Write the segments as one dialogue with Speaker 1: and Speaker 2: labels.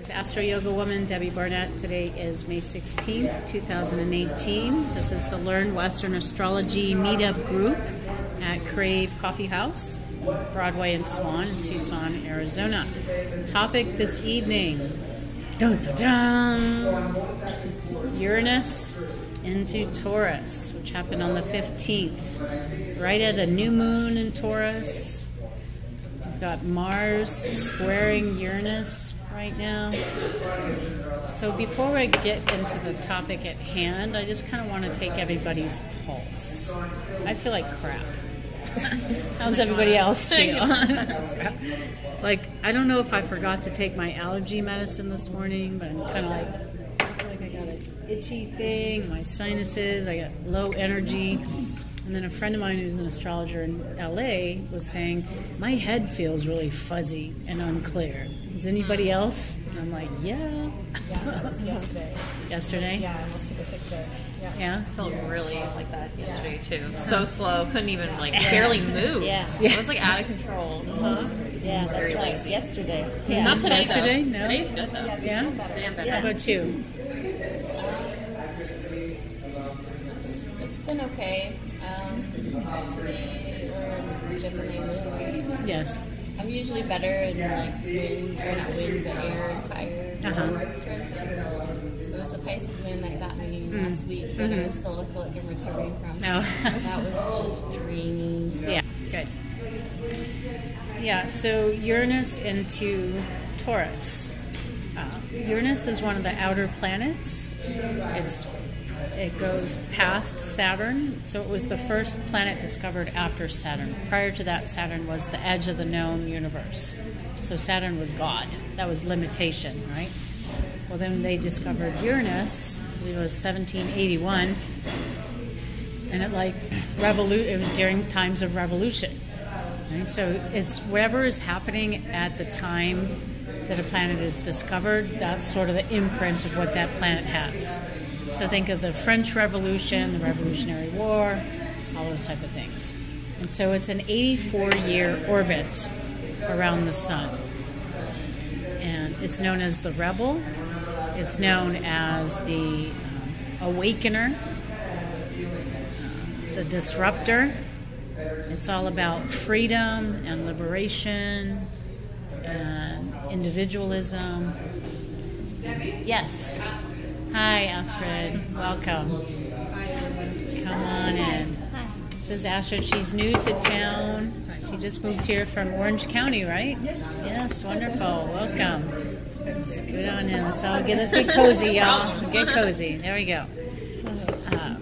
Speaker 1: is Astro Yoga Woman Debbie Barnett. Today is May 16th, 2018. This is the Learn Western Astrology Meetup Group at Crave Coffee House, Broadway and Swan in Tucson, Arizona. Topic this evening dun, dun, dun, Uranus into Taurus, which happened on the 15th, right at a new moon in Taurus. Got Mars squaring Uranus right now. So before I get into the topic at hand, I just kind of want to take everybody's pulse. I feel like crap. How's everybody else feel? like I don't know if I forgot to take my allergy medicine this morning, but I'm kind of like I feel like I got an itchy thing, my sinuses, I got low energy. And then a friend of mine who's an astrologer in LA was saying, My head feels really fuzzy and unclear. Is anybody
Speaker 2: Hmm.
Speaker 1: else? And I'm like, Yeah.
Speaker 2: Yeah, that was yesterday.
Speaker 1: Yesterday?
Speaker 2: Yeah, I almost took a sick day. Yeah.
Speaker 1: Yeah?
Speaker 3: I felt really like that yesterday too. So slow, couldn't even like barely move.
Speaker 4: Yeah.
Speaker 3: I was like out of control. Uh-huh.
Speaker 4: Yeah, that's
Speaker 3: Very
Speaker 4: right.
Speaker 3: lazy.
Speaker 4: Yesterday. Yeah.
Speaker 3: Not today
Speaker 1: Yesterday?
Speaker 3: though.
Speaker 1: No?
Speaker 3: Today's good though.
Speaker 2: Yeah, it's
Speaker 1: Yeah?
Speaker 2: yeah? better.
Speaker 3: Damn.
Speaker 1: How about you?
Speaker 2: It's been okay. Um, today we're in Gemini moon.
Speaker 1: Yes.
Speaker 2: I'm usually better in like wind, or not wind, but air and fire
Speaker 1: Uh-huh.
Speaker 2: It was a Pisces wind that got me last week that I still feel like I'm recovering from.
Speaker 1: No.
Speaker 2: that was just draining.
Speaker 1: Yeah, good. Yeah, so Uranus into Taurus. Uh, Uranus is one of the outer planets. It's it goes past Saturn, so it was the first planet discovered after Saturn. Prior to that, Saturn was the edge of the known universe. So Saturn was God. That was limitation, right? Well, then they discovered Uranus. It was 1781 and it like revolu- it was during times of revolution right? so it's whatever is happening at the time that a planet is discovered that's sort of the imprint of what that planet has so think of the french revolution the revolutionary war all those type of things and so it's an 84 year orbit around the sun and it's known as the rebel it's known as the um, awakener the disruptor. It's all about freedom and liberation and individualism. Yes. Hi, Astrid. Welcome. Come on in. This is Astrid. She's new to town. She just moved here from Orange County, right? Yes. wonderful. Welcome. Get on in. Let's all get let's get cozy, y'all. Get cozy. There we go. Uh,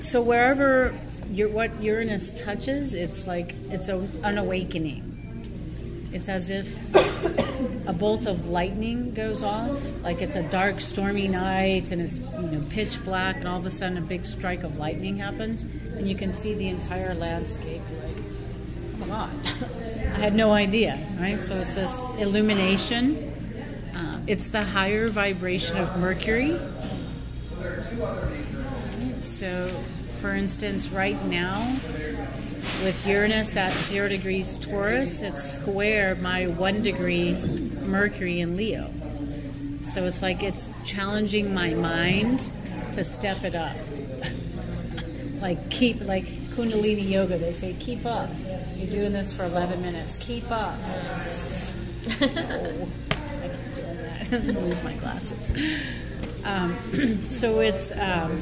Speaker 1: so wherever your what Uranus touches, it's like it's a, an awakening. It's as if a bolt of lightning goes off, like it's a dark, stormy night, and it's you know pitch black, and all of a sudden a big strike of lightning happens, and you can see the entire landscape. Like, god, I had no idea, right? So it's this illumination. Uh, it's the higher vibration of Mercury, so, for instance, right now, with Uranus at zero degrees Taurus, it's square my one degree Mercury in Leo. So it's like it's challenging my mind to step it up. like keep, like Kundalini Yoga, they say, keep up. You're doing this for 11 minutes. Keep up. oh, I keep doing that. Lose my glasses. Um, so it's um,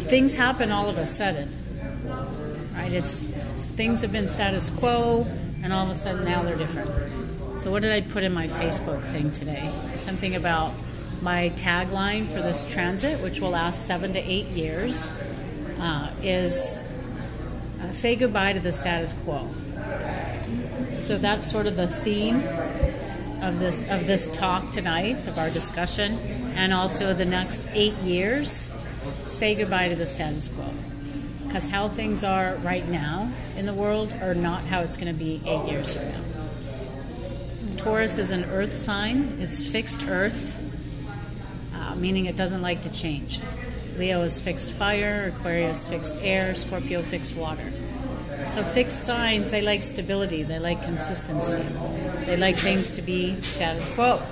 Speaker 1: things happen all of a sudden, right? It's, it's things have been status quo, and all of a sudden now they're different. So what did I put in my Facebook thing today? Something about my tagline for this transit, which will last seven to eight years, uh, is uh, say goodbye to the status quo. So that's sort of the theme of this of this talk tonight, of our discussion, and also the next eight years. Say goodbye to the status quo, because how things are right now in the world are not how it's going to be eight years from now. Taurus is an Earth sign; it's fixed Earth, uh, meaning it doesn't like to change. Leo is fixed fire, Aquarius fixed air, Scorpio fixed water. So fixed signs, they like stability, they like consistency, they like things to be status quo.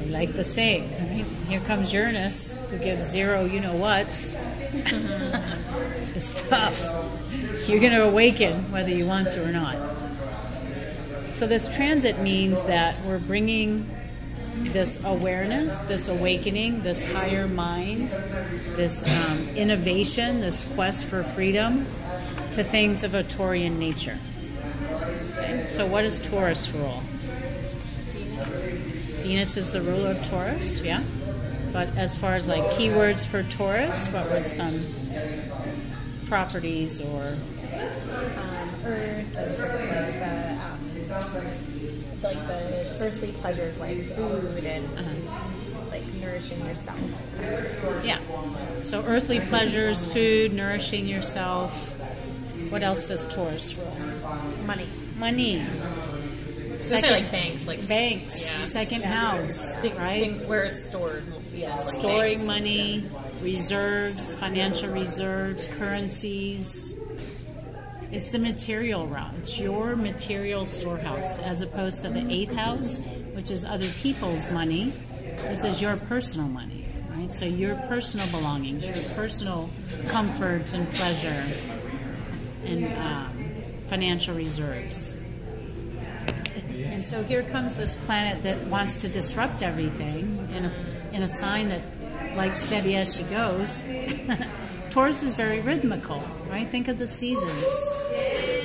Speaker 1: They like the same. Right? Here comes Uranus, who gives zero, you know what's. it's tough. You're going to awaken whether you want to or not. So this transit means that we're bringing this awareness, this awakening, this higher mind, this um, innovation, this quest for freedom to things of a Taurian nature. Okay, So, what does Taurus rule? Venus is the ruler of Taurus, yeah. But as far as like keywords for Taurus, what would some properties or
Speaker 5: um, earth, those, like the um, like the earthly pleasures like food and like nourishing yourself.
Speaker 1: Yeah. So earthly pleasures, food, nourishing yourself. What else does Taurus rule?
Speaker 5: Money.
Speaker 1: Money.
Speaker 3: So say like banks, like
Speaker 1: Banks,
Speaker 3: Yeah.
Speaker 1: second house,
Speaker 3: Thi-
Speaker 1: right?
Speaker 3: Things where it's stored. Yeah, like
Speaker 1: Storing
Speaker 3: banks.
Speaker 1: money, reserves, financial reserves, currencies. It's the material realm. It's your material storehouse, as opposed to the eighth house, which is other people's money. This is your personal money, right? So your personal belongings, your personal comforts and pleasure, and um, financial reserves. And so here comes this planet that wants to disrupt everything in a, in a sign that, like steady as she goes, Taurus is very rhythmical, right? Think of the seasons,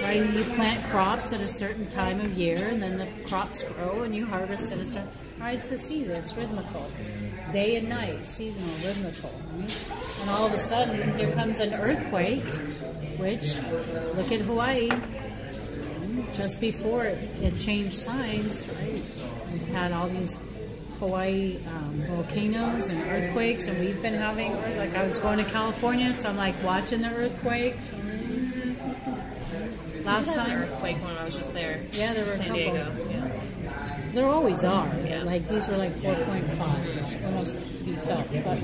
Speaker 1: right? You plant crops at a certain time of year, and then the crops grow, and you harvest at a certain. Right? It's the season. It's rhythmical, day and night, seasonal, rhythmical. Right? And all of a sudden, here comes an earthquake, which look at Hawaii just before it, it changed signs, right? We've had all these Hawaii um, volcanoes and earthquakes, and we've been having, like, I was going to California, so I'm like watching the earthquakes. Last
Speaker 3: Had an
Speaker 1: time,
Speaker 3: earthquake when I was just there.
Speaker 1: Yeah, there were a
Speaker 3: San
Speaker 1: couple.
Speaker 3: Diego. Yeah.
Speaker 1: there always are.
Speaker 3: Yeah.
Speaker 1: Like, these were like 4.5, almost to be felt. But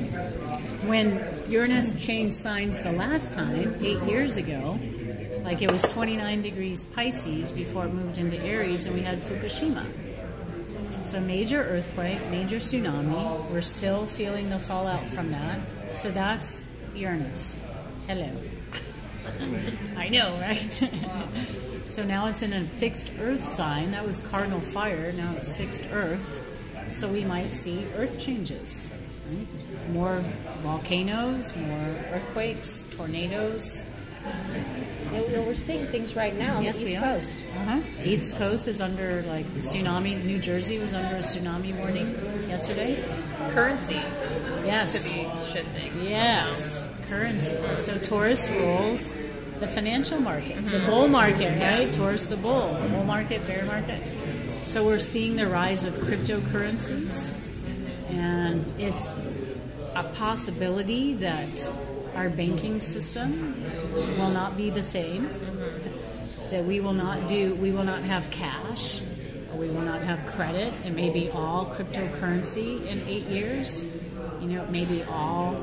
Speaker 1: when Uranus changed signs the last time, eight years ago, like it was 29 degrees Pisces before it moved into Aries, and we had Fukushima. So, major earthquake, major tsunami. We're still feeling the fallout from that. So, that's Uranus. Hello. I know, right? so now it's in a fixed earth sign. That was cardinal fire. Now it's fixed earth. So we might see earth changes. right? More volcanoes, more earthquakes, tornadoes.
Speaker 4: You know, we're seeing things right now on
Speaker 1: yes,
Speaker 4: the
Speaker 1: we
Speaker 4: East
Speaker 1: are.
Speaker 4: Coast.
Speaker 1: Uh-huh. East Coast is under like tsunami. New Jersey was under a tsunami warning yesterday.
Speaker 3: Currency
Speaker 1: Yes.
Speaker 3: could be shifting.
Speaker 1: Yes, currency. So Taurus rules the financial markets, the bull market, right? Taurus the bull, bull market, bear market. So we're seeing the rise of cryptocurrencies, and it's a possibility that our banking system will not be the same. That we will not do, we will not have cash, or we will not have credit. It may be all cryptocurrency in eight years. You know, it may be all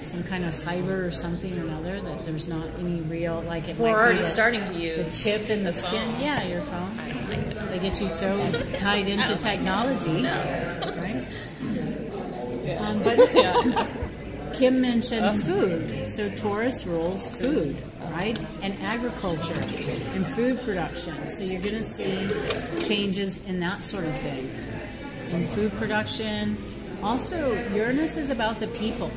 Speaker 1: some kind of cyber or something or another. That there's not any real like it.
Speaker 3: We're already
Speaker 1: the-
Speaker 3: starting to use the
Speaker 1: chip in the,
Speaker 3: the
Speaker 1: skin.
Speaker 3: phones.
Speaker 1: Yeah, your phone. They get you so tied into technology, right? Um, but Kim mentioned food. So Taurus rules food, right? And agriculture and food production. So you're going to see changes in that sort of thing. In food production. Also, Uranus is about the people,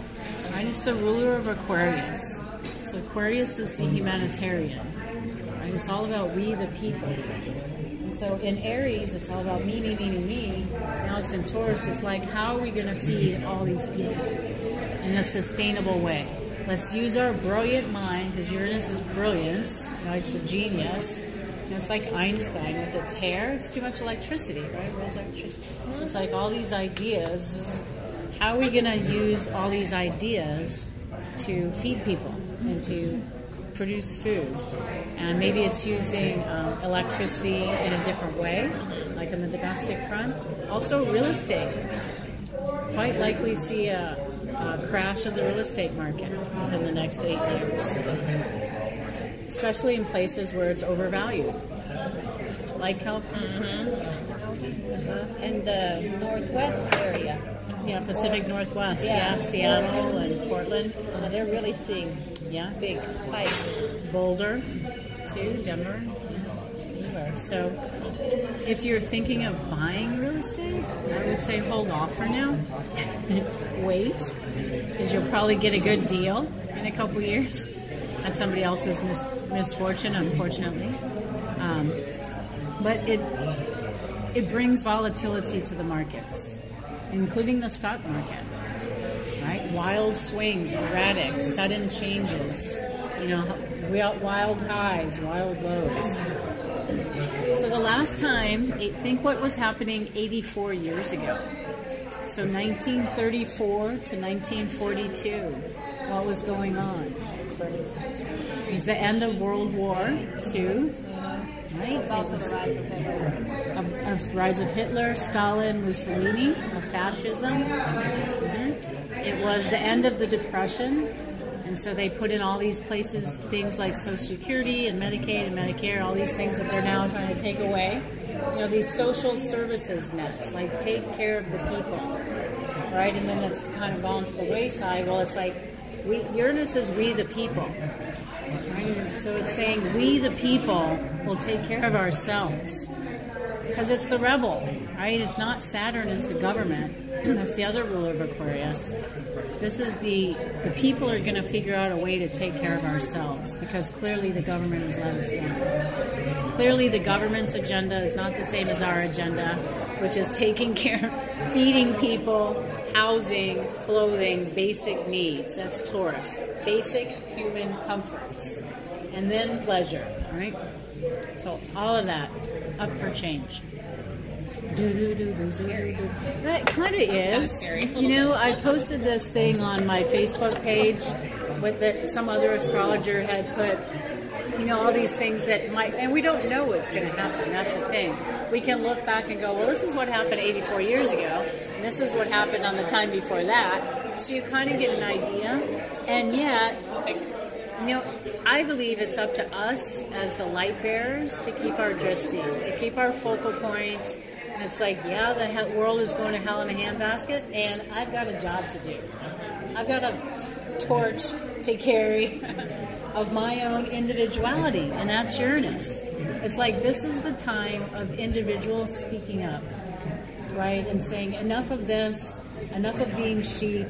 Speaker 1: right? It's the ruler of Aquarius. So Aquarius is the humanitarian, right? It's all about we the people. And so in Aries, it's all about me, me, me, me, me. Now it's in Taurus, it's like, how are we going to feed all these people in a sustainable way? Let's use our brilliant mind, because Uranus is brilliance, you know, it's the genius. You know, it's like Einstein with its hair. It's too much electricity, right? Where's electricity? So it's like all these ideas. How are we going to use all these ideas to feed people and to produce food? And maybe it's using um, electricity in a different way, like on the domestic front. Also, real estate. Quite likely see a, a crash of the real estate market in the next eight years. especially in places where it's overvalued, like California. Mm-hmm. Uh-huh.
Speaker 4: And the Northwest area.
Speaker 1: Yeah, Pacific Northwest.
Speaker 4: Yeah.
Speaker 1: Yeah, Seattle and Portland.
Speaker 4: Uh, they're really seeing
Speaker 1: Yeah,
Speaker 4: big spikes.
Speaker 1: Boulder, too, Denver. So, if you're thinking of buying real estate, I would say hold off for now. Wait, because you'll probably get a good deal in a couple years. That's somebody else's mis- misfortune, unfortunately. Um, but it it brings volatility to the markets, including the stock market. Right? Wild swings, erratic, sudden changes. You know, wild highs, wild lows. So the last time, think what was happening 84 years ago. So 1934 to 1942, what was going on? It was the end of World War II, right?
Speaker 5: It's also the rise of Hitler.
Speaker 1: of, of rise of Hitler, Stalin, Mussolini, of fascism. Mhm. It was the end of the Depression, and so they put in all these places things like Social Security and Medicaid and Medicare, all these things that they're now trying to take away. You know, these social services nets, like take care of the people, right? And then it's kind of gone to the wayside. Well, it's like we Uranus is we the people. Right? So it's saying we the people will take care of ourselves because it's the rebel, right? It's not Saturn is the government. That's the other ruler of Aquarius. This is the the people are going to figure out a way to take care of ourselves because clearly the government has let us down. Clearly the government's agenda is not the same as our agenda, which is taking care, feeding people, housing, clothing, basic needs. That's Taurus. Basic human comforts. And then pleasure, right? So all of that up for change. That kind of is. You know, I posted this thing on my Facebook page with that some other astrologer had put. You know, all these things that might, and we don't know what's going to happen. That's the thing. We can look back and go, well, this is what happened 84 years ago, and this is what happened on the time before that. So you kind of get an idea, and yet you know, I believe it's up to us as the light bearers to keep our drishti, to keep our focal point. And it's like, yeah, the he- world is going to hell in a handbasket, and I've got a job to do. I've got a torch to carry of my own individuality, and that's Uranus. It's like this is the time of individuals speaking up right? And saying, enough of this, enough of being sheep,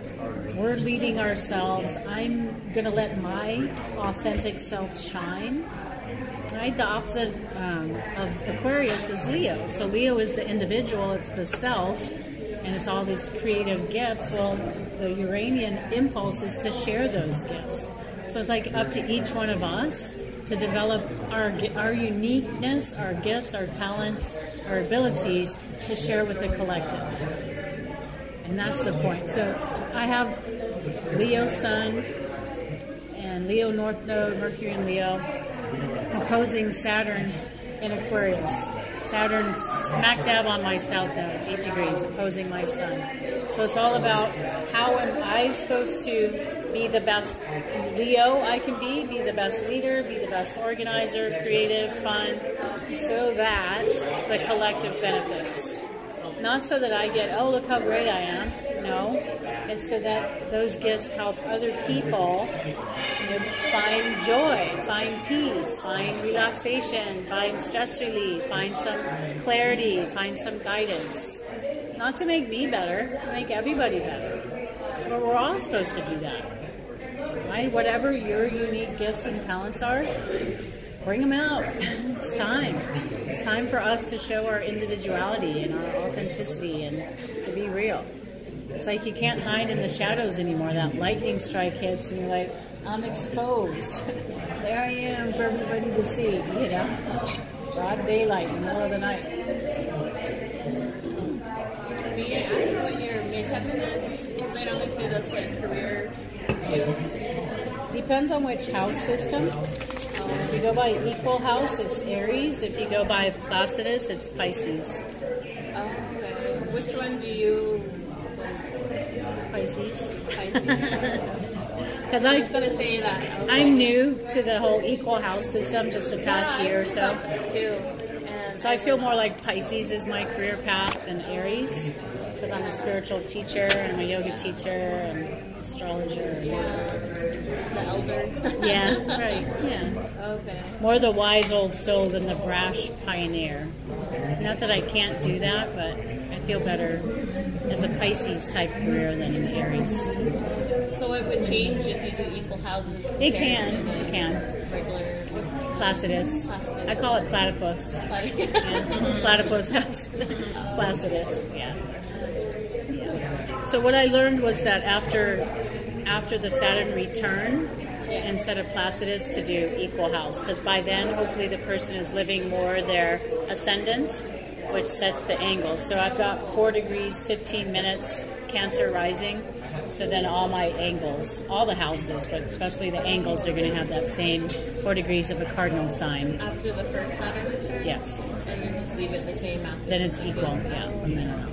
Speaker 1: we're leading ourselves. I'm going to let my authentic self shine. Right? The opposite um, of Aquarius is Leo. So Leo is the individual, it's the self, and it's all these creative gifts. Well, the Uranian impulse is to share those gifts. So it's like up to each one of us to develop our our uniqueness, our gifts, our talents, our abilities to share with the collective. And that's the point. So I have Leo Sun and Leo North Node, Mercury and Leo, opposing Saturn in Aquarius. Saturn smack dab on my south node, 8 degrees, opposing my sun. So it's all about how am I supposed to be the best Leo I can be, be the best leader, be the best organizer, creative, fun, so that the collective benefits. Not so that I get, oh, look how great I am. No, it's so that those gifts help other people you know, find joy, find peace, find relaxation, find stress relief, find some clarity, find some guidance. Not to make me better, to make everybody better. But we're all supposed to do that. Whatever your unique gifts and talents are, bring them out. It's time. It's time for us to show our individuality and our authenticity and to be real. It's like you can't hide in the shadows anymore. That lightning strike hits and you're like, I'm exposed. there I am for everybody to see, you know? Broad daylight in the middle of the night.
Speaker 2: May I ask what your midheaven is? Because I only see this like career too.
Speaker 1: Depends on which house system. If you go by equal house, it's Aries. If you go by Placidus, it's Pisces.
Speaker 2: Okay. Which one do you
Speaker 1: Pisces.
Speaker 2: Pisces?
Speaker 1: Because
Speaker 5: I
Speaker 1: I
Speaker 5: was gonna say that. Was
Speaker 1: I'm new to the whole equal house system just the past
Speaker 5: like,
Speaker 1: year or so.
Speaker 5: too. And
Speaker 1: So I feel more like Pisces is my career path than Aries because I'm a spiritual teacher and I'm a yoga teacher and astrologer. Yeah.
Speaker 5: The elder.
Speaker 1: Yeah, right. Yeah.
Speaker 5: Okay.
Speaker 1: More the wise old soul than the brash pioneer. Not that I can't do that, but I feel better as a Pisces type career than an Aries.
Speaker 5: So it would change if you do equal houses.
Speaker 1: It can. It can.
Speaker 5: Regular.
Speaker 1: Placidus. I call it platypus.
Speaker 5: Like,
Speaker 1: platypus house. Placidus, yeah. So what I learned was that after after the Saturn return, instead of Placidus, to do equal house, because by then hopefully the person is living more their ascendant, which sets the angles. So I've got four degrees, 15 minutes, Cancer rising. So then all my angles, all the houses, but especially the angles, are going to have that same four degrees of a cardinal sign.
Speaker 5: after the first Saturn return.
Speaker 1: Yes.
Speaker 5: And then just leave it the same after.
Speaker 1: Then it's equal, yeah.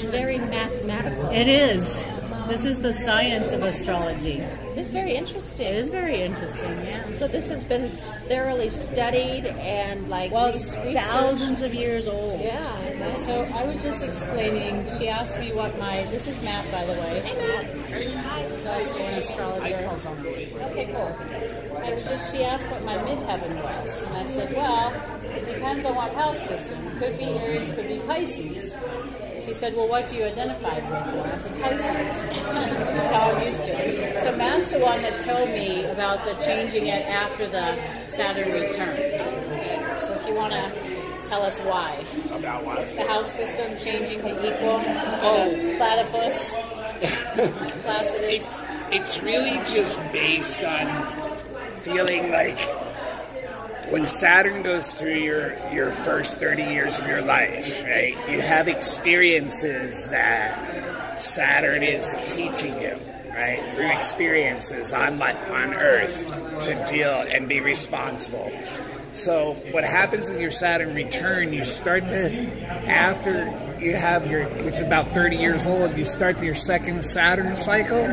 Speaker 1: From then on.
Speaker 4: This sounds very mathematical.
Speaker 1: It is. This is the science of astrology.
Speaker 4: It's very interesting.
Speaker 1: It is very interesting, yeah.
Speaker 4: So this has been thoroughly studied and like
Speaker 1: Well,
Speaker 4: re-
Speaker 1: it's
Speaker 4: researched.
Speaker 1: thousands of years old.
Speaker 4: Yeah.
Speaker 1: So I was just explaining, she asked me what my, this is Matt, by the way. He's also an astrologer. Okay, cool. I was just, she asked what my midheaven was. And I said, well, it depends on what house system. Could be Aries, could be Pisces. She said, well, what do you identify with? Well, I said, Pisces, which is how I'm used to it. So Matt's the one that told me about the changing it after the Saturn return. So if you want to tell us why.
Speaker 6: About what?
Speaker 1: The house system changing to equal instead of oh. platypus, placidus.
Speaker 6: It's it's really just based on feeling like when Saturn goes through your your first 30 years of your life, right? You have experiences that Saturn is teaching you, right? Through experiences on on Earth to deal and be responsible. So what happens with your Saturn return, you start to after you have your which is about 30 years old, you start your second Saturn cycle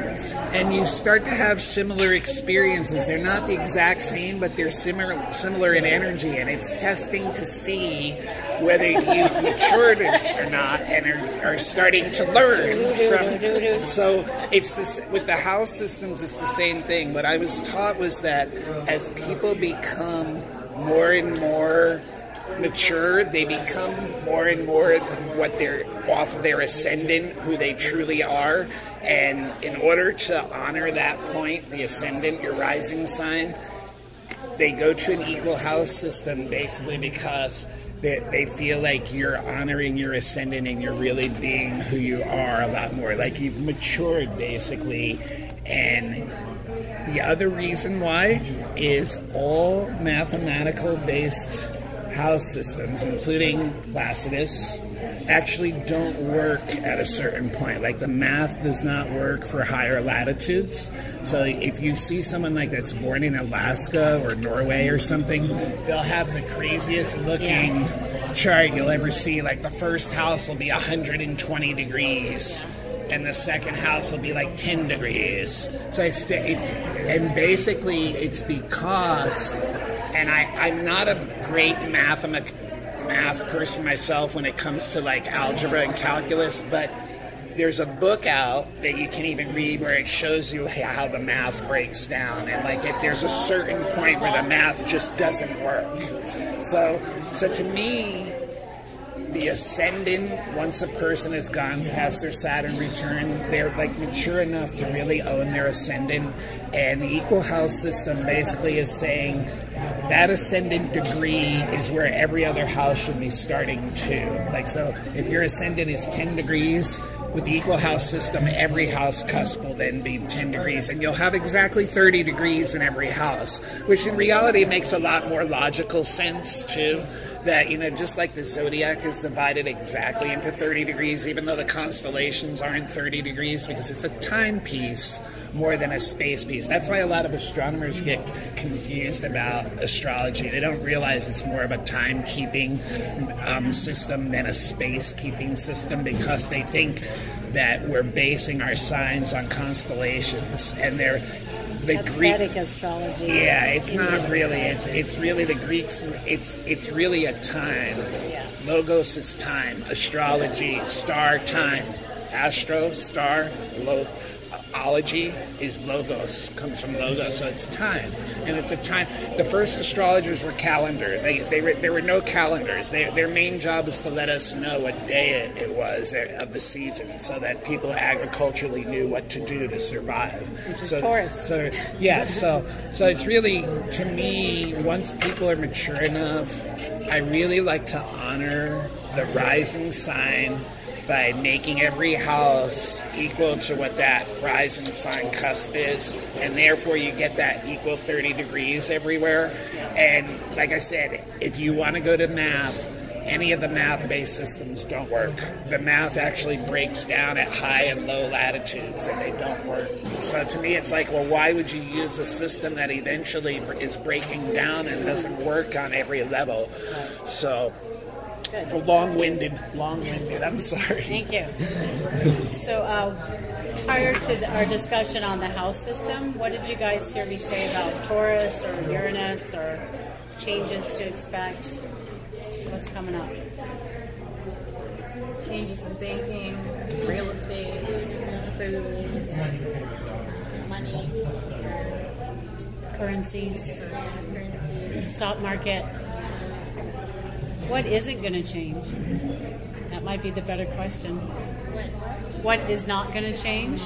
Speaker 6: and you start to have similar experiences. They're not the exact same, but they're similar similar in energy. And it's testing to see whether you've matured or not and are, are starting to learn from so it's this with the house systems it's the same thing. What i was taught was that as people become more and more mature they become more and more what they're off their ascendant who they truly are and in order to honor that point the ascendant your rising sign they go to an equal house system basically because they, they feel like you're honoring your ascendant and you're really being who you are a lot more. Like you've matured basically. And the other reason why is all mathematical based house systems, including Placidus, actually don't work at a certain point. Like the math does not work for higher latitudes. So if you see someone like that's born in Alaska or Norway or something, they'll have the craziest looking chart you'll ever see. Like the first house will be 120 degrees and the second house will be like 10 degrees. So it's, it, and basically it's because, and I, I'm not a great mathemat, math person myself when it comes to like algebra and calculus, but there's a book out that you can even read where it shows you how the math breaks down and like if there's a certain point where the math just doesn't work. So so to me the ascendant once a person has gone past their saturn return they're like mature enough to really own their ascendant and the equal house system basically is saying that ascendant degree is where every other house should be starting to. Like so if your ascendant is 10 degrees with the equal house system every house cusp will then be 10 degrees and you'll have exactly 30 degrees in every house which in reality makes a lot more logical sense too that you know just like the zodiac is divided exactly into 30 degrees even though the constellations aren't 30 degrees because it's a timepiece more than a space piece. That's why a lot of astronomers get confused about astrology. They don't realize it's more of a timekeeping um, system than a space keeping system because they think that we're basing our signs on constellations, and they're the
Speaker 1: That's
Speaker 6: Greek.
Speaker 1: Vedic astrology.
Speaker 6: Yeah, it's not really.
Speaker 1: astrology.
Speaker 6: It's it's really the Greeks. It's it's really a time.
Speaker 1: Yeah.
Speaker 6: Logos is time. Astrology, star time. Astro, star, lo, ology is logos. Comes from logos, so it's time, and it's a time. The first astrologers were calendar. They they were, there were no calendars. They, their main job is to let us know what day it, it was eh, of the season, so that people agriculturally knew what to do to survive. Which
Speaker 1: is Taurus.
Speaker 6: So yeah, so so it's really to me once people are mature enough, I really like to honor the rising sign by making every house equal to what that rising sign cusp is, and therefore you get that equal 30 degrees everywhere. And like I said, if you want to go to math, any of the math-based systems don't work. The math actually breaks down at high and low latitudes, and they don't work. So to me, it's like, well, why would you use a system that eventually is breaking down and doesn't work on every level? So, long-winded, long-winded. I'm sorry.
Speaker 1: Thank you. So, uh, prior to the, our discussion on the house system, what did you guys hear me say about Taurus or Uranus or changes to expect? What's coming up?
Speaker 3: Changes in banking, real estate, food,
Speaker 2: Money,
Speaker 1: Currencies,
Speaker 2: currency.
Speaker 1: stock market. What isn't going to change? That might be the better question.
Speaker 2: What?
Speaker 1: Is not going to change?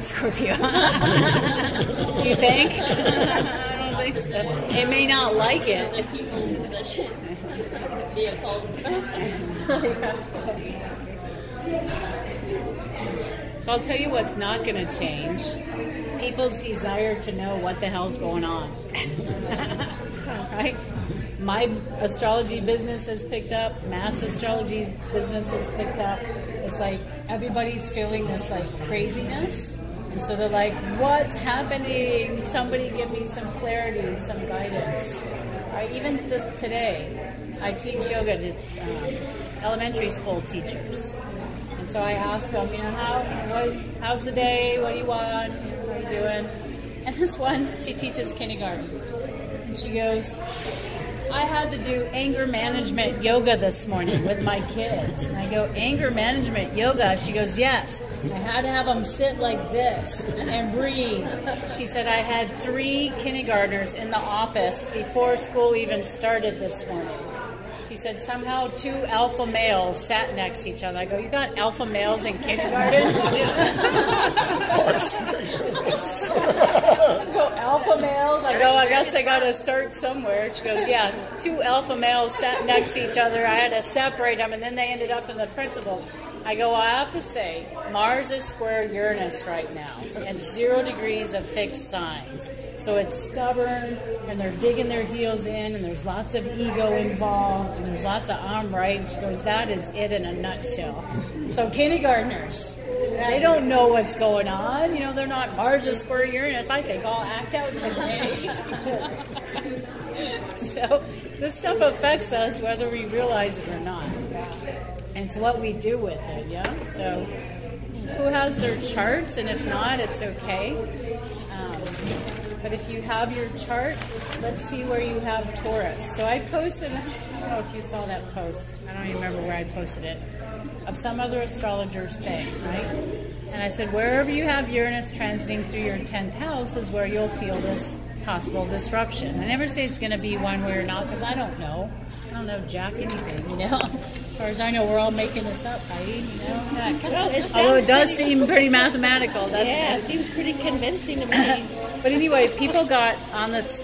Speaker 1: Scorpio. you think? I don't think so. It may not like it.
Speaker 2: People's position. The.
Speaker 1: So I'll tell you what's not going to change. People's desire to know what the hell's going on. right? My astrology business has picked up. Matt's astrology business has picked up. It's like everybody's feeling this like craziness. And so they're like, what's happening? Somebody give me some clarity, some guidance. Right? Even this today, I teach yoga to um, elementary school teachers. And so I ask them, you know, how, what, how's the day? What do you want? How are you doing? And this one, she teaches kindergarten. And she goes, I had to do anger management yoga this morning with my kids. And I go, anger management yoga? She goes, yes. I had to have them sit like this and breathe. She said, I had three kindergartners in the office before school even started this morning. She said somehow two alpha males sat next to each other. I go, you got alpha males in kindergarten? Go, alpha males? I go, I guess I got to start somewhere. She goes, yeah, two alpha males sat next to each other. I had to separate them, and then they ended up in the principals. I go, well, I have to say, Mars is square Uranus right now at zero degrees of fixed signs. So it's stubborn, and they're digging their heels in, and there's lots of ego involved, and there's lots of I'm right. And she goes, that is it in a nutshell. So kindergartners, they don't know what's going on. You know, they're not Mars is square Uranus. I think I'll act out today. so this stuff affects us whether we realize it or not. And it's what we do with it, yeah? So who has their charts, and if not, it's okay. Um, but if you have your chart, let's see where you have Taurus. So I posted, I don't know if you saw that post. I don't even remember where I posted it. Of some other astrologer's thing, right? And I said, wherever you have Uranus transiting through your 10th house is where you'll feel this possible disruption. I never say it's going to be one way or not because I don't know. I don't know jack anything, you know. As far as I know, we're all making this up, Heidi. You know.
Speaker 4: Well, it
Speaker 1: Although it does
Speaker 4: pretty-
Speaker 1: seem pretty mathematical, doesn't
Speaker 4: Yeah,
Speaker 1: it
Speaker 4: seems pretty convincing to me.
Speaker 1: But anyway, people got on this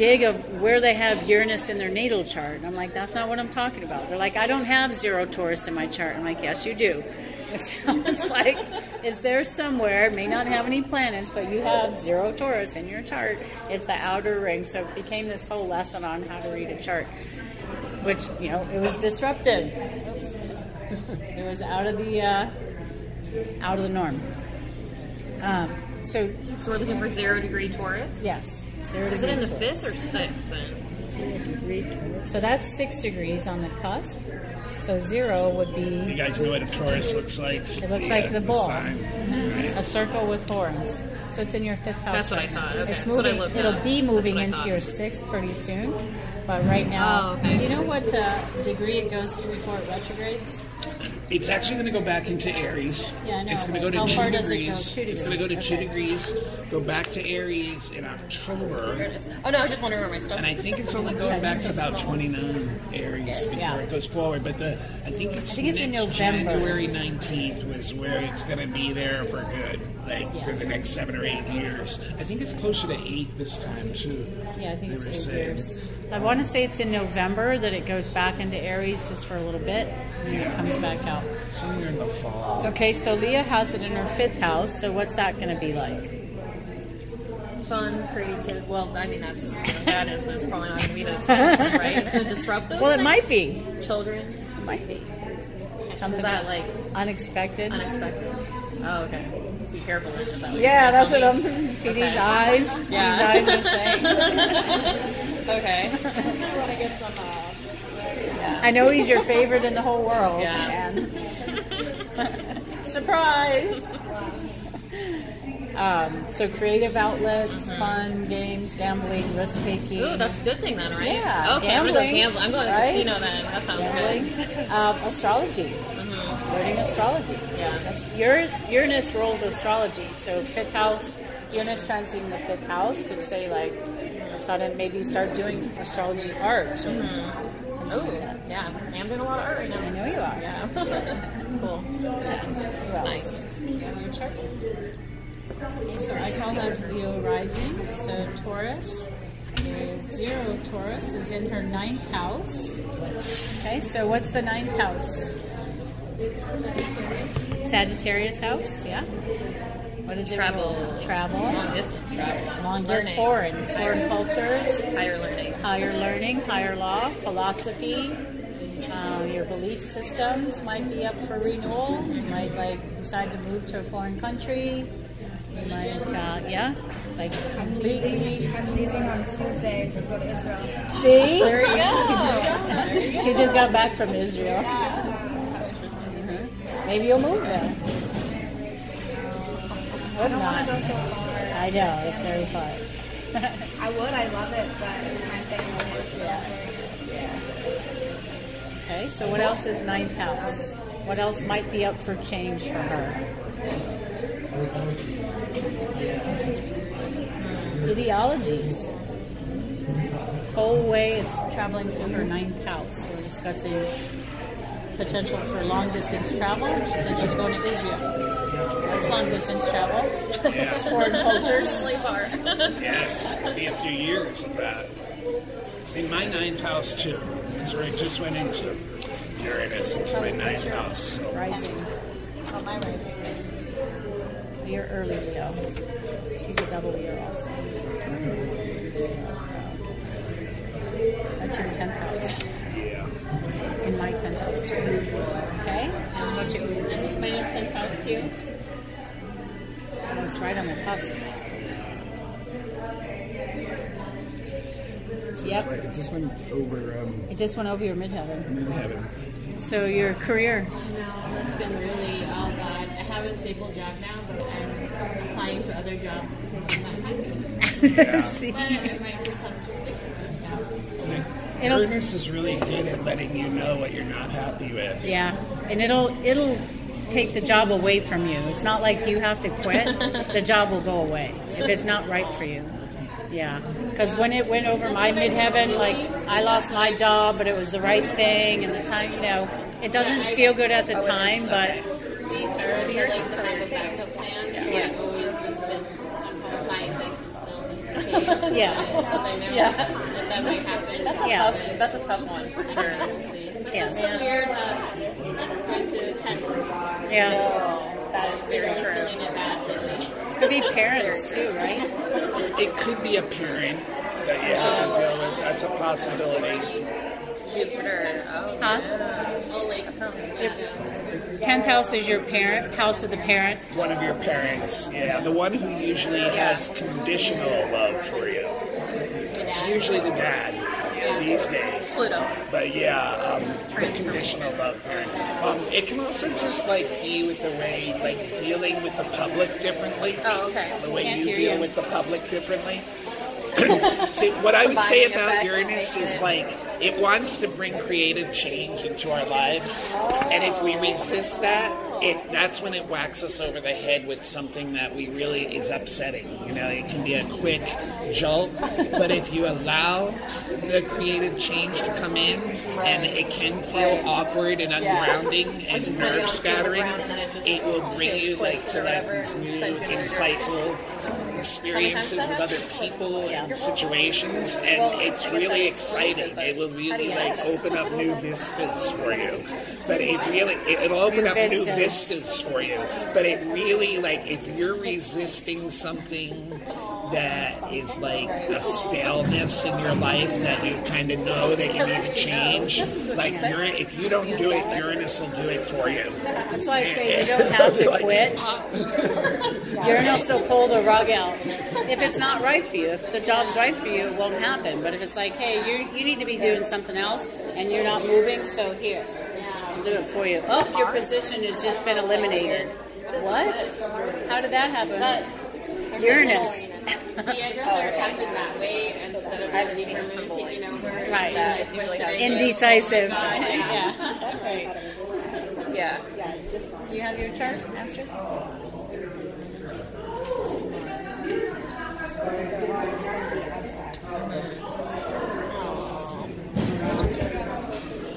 Speaker 1: gig of where they have Uranus in their natal chart. I'm like, that's not what I'm talking about. They're like, I don't have zero Taurus in my chart. I'm like, yes, you do. So it's like, is there somewhere, may not have any planets, but you have zero Taurus in your chart. It's the outer ring. So it became this whole lesson on how to read a chart, which, you know, it was disruptive. Oops. It was out of the, uh, out of the norm. Um, so
Speaker 3: So we're looking for zero degree Taurus.
Speaker 1: Yes. Zero
Speaker 3: Is it in the
Speaker 1: degree
Speaker 3: fifth or sixth then?
Speaker 1: Zero degree Taurus. So that's six degrees on the cusp. So zero would be.
Speaker 6: You guys know what a Taurus looks like?
Speaker 1: It looks like the bull.
Speaker 6: sign.
Speaker 1: a circle with horns. So it's in your fifth house.
Speaker 3: That's what I thought. Okay,
Speaker 1: It's
Speaker 3: that's what I
Speaker 1: moving.
Speaker 3: looked
Speaker 1: It'll
Speaker 3: at.
Speaker 1: be moving into your sixth pretty soon. But right now,
Speaker 3: Oh, okay.
Speaker 1: do you know what uh, degree it goes to before it retrogrades?
Speaker 6: It's actually going to go back into Aries.
Speaker 1: Yeah, I know,
Speaker 6: It's going to go to
Speaker 1: how
Speaker 6: two
Speaker 1: far does it go?
Speaker 6: degrees. It's going to go to
Speaker 1: degrees,
Speaker 6: two degrees. Go back to Aries in October.
Speaker 3: Oh no, I was just wondering where my stuff.
Speaker 6: And I think it's only going back to about 29 Aries before
Speaker 1: Yeah.
Speaker 6: it goes forward. But the I think it's,
Speaker 1: I think it's in
Speaker 6: next
Speaker 1: November.
Speaker 6: January 19th was where it's going to be there for good, like for the next seven or eight years. I think it's closer to eight this time too.
Speaker 1: Yeah, I think it's eight
Speaker 6: saying.
Speaker 1: years. I want to say it's in November that it goes back into Aries just for a little bit, and then it comes back out.
Speaker 6: Somewhere in the fall.
Speaker 1: Okay, so Leah has it in her fifth house. So what's that going to be like?
Speaker 3: fun, creative. Well, I mean that's what that is, but it's probably not going to be those things, right? It's going to disrupt those.
Speaker 1: Well, it
Speaker 3: things.
Speaker 1: might be.
Speaker 3: Children.
Speaker 1: It might be.
Speaker 3: Is
Speaker 1: Something
Speaker 3: that like
Speaker 1: unexpected.
Speaker 3: unexpected? Oh, okay. Be careful then. Is that
Speaker 1: Yeah, that's what
Speaker 3: gonna
Speaker 1: I'm.
Speaker 3: tell
Speaker 1: See
Speaker 3: Okay.
Speaker 1: these eyes.
Speaker 3: Yeah.
Speaker 1: These eyes are saying.
Speaker 3: me? okay.
Speaker 5: I want to get some. Uh,
Speaker 1: I know he's your favorite in the whole world.
Speaker 3: Yeah.
Speaker 1: And surprise. Um, so creative outlets, fun games, gambling, risk taking.
Speaker 3: Ooh, that's a good thing then, right?
Speaker 1: Yeah,
Speaker 3: Okay, I'm gonna
Speaker 1: gambling.
Speaker 3: I'm going to
Speaker 1: right?
Speaker 3: the casino then. That sounds
Speaker 1: gambling.
Speaker 3: good.
Speaker 1: Um, astrology. Learning astrology.
Speaker 3: Yeah.
Speaker 1: That's yours. Uranus rules astrology. So fifth house, Uranus transiting the fifth house could say like, all of a sudden maybe start doing astrology art. Hmm.
Speaker 3: Oh, yeah. I'm doing a lot of art right now.
Speaker 1: I know you are.
Speaker 3: Yeah. cool.
Speaker 1: Else?
Speaker 3: Nice.
Speaker 5: you have your chart. Okay, so Ital has Leo rising. So Taurus is zero. Taurus is in her ninth house.
Speaker 1: Okay, so what's the ninth house? Sagittarius house, yeah. What is it?
Speaker 3: Travel.
Speaker 1: Travel.
Speaker 3: Long distance travel.
Speaker 1: Long
Speaker 3: learning.
Speaker 1: foreign. Foreign cultures.
Speaker 3: Higher learning.
Speaker 1: higher learning, higher law, philosophy. Uh, your belief systems might be up for renewal. You might like decide to move to a foreign country. You might, uh, yeah, like completely.
Speaker 7: I'm leaving on Tuesday to go to Israel.
Speaker 1: See, there you go. She just got, she just got back from Israel. Mhm. Maybe you'll move there. Would not.
Speaker 7: want to Go so far.
Speaker 1: I know it's very far.
Speaker 7: I would. I love it, but my family is
Speaker 1: Okay, so what else is ninth house? What else might be up for change for her? Ideologies. Whole way it's traveling through her ninth house. We're discussing potential for long distance travel. She said she's going to Israel. So that's long distance travel. It's foreign cultures.
Speaker 3: Really far.
Speaker 6: Yes, it'll be a few years of that. See, my ninth house too. That's where I just went into Uranus into my ninth house. So
Speaker 1: Rising.
Speaker 5: Oh, my rising is
Speaker 1: You're early Leo. She's a double Leo also. That's your tenth house.
Speaker 6: yeah,
Speaker 1: in my tenth house too. Okay?
Speaker 5: and what you? I think mine is tenth house too.
Speaker 1: It's right on the cusp. Yep.
Speaker 6: it just went over um,
Speaker 1: It just went over your midheaven.
Speaker 6: midheaven.
Speaker 1: So your career.
Speaker 5: No, that's been really oh god. I have a stable job now, but I'm applying to other jobs because I'm not happy.
Speaker 6: Yeah.
Speaker 1: See?
Speaker 5: But I might just have to stick with this job.
Speaker 1: It'll-
Speaker 6: Uranus is really good at letting you know what you're not happy with.
Speaker 1: Yeah, and it'll it'll take the job away from you. It's not like you have to quit. the job will go away if it's not right for you. Yeah, because when it went over my midheaven, like I lost my job, but it was the right thing, and the time, you know, it doesn't feel good at the time, but
Speaker 5: Me, Tara, so like to have a backup plan. So
Speaker 1: Yeah.
Speaker 5: I've always just been applying places still just in case.
Speaker 1: Yeah.
Speaker 5: Because I never
Speaker 3: Yeah.
Speaker 5: that that.
Speaker 3: That's a
Speaker 1: Yeah.
Speaker 3: tough. That's a tough one for sure.
Speaker 5: We'll
Speaker 1: Yeah.
Speaker 5: weird that it's going to ten.
Speaker 1: yeah,
Speaker 3: That is very
Speaker 5: Really
Speaker 3: true.
Speaker 5: feeling it bad
Speaker 1: could be parents too, right?
Speaker 6: It could be a parent that you have to deal with. That's a possibility.
Speaker 3: Jupiter. Oh,
Speaker 1: Huh?
Speaker 5: Oh, like
Speaker 1: Tenth house is your parent, house of the parent.
Speaker 6: One of your parents, yeah, the one who usually has conditional love for you. It's usually the dad. These days.
Speaker 3: Pluto.
Speaker 6: But yeah, um, the conditional love. Um, it can also just like be with the way, like dealing with the public differently.
Speaker 3: Oh, okay.
Speaker 6: The way
Speaker 3: Can't
Speaker 6: you deal
Speaker 3: you.
Speaker 6: with the public differently. See, what I would say about. Uranus is like it wants to bring creative change into our lives, and if we resist that, it that's when it whacks us over the head with something that we really is upsetting. You know, it can be a quick jolt, but if you allow the creative change to come in, and it can feel awkward and ungrounding and nerve scattering, it will bring you like to like these new insightful experiences with other people and situations and it's really exciting. it will really like open up new vistas for you. But it really it, it'll open up new
Speaker 1: vistas
Speaker 6: for you. But it really like if you're resisting something that is like a staleness in your life that you kind of know that you need to change like you're, if you don't do it uranus will do it for you
Speaker 1: That's why I say you don't have to quit. Uranus will pull the rug out. If it's not right for you, if the job's right for you, it won't happen. But if it's like, hey, you you need to be doing something else and you're not moving, so here, I'll do it for you. Oh, your position has just been eliminated. What? How did that happen? Uranus.
Speaker 2: See, I'd rather that way instead of
Speaker 3: haven't
Speaker 2: really
Speaker 3: seen a
Speaker 2: firmly
Speaker 3: symbol
Speaker 2: taking over.
Speaker 1: Right.
Speaker 2: Yeah,
Speaker 3: It's usually how it
Speaker 1: Indecisive.
Speaker 2: Yeah.
Speaker 1: That's right.
Speaker 3: Yeah.
Speaker 1: Do you have your chart, Astrid?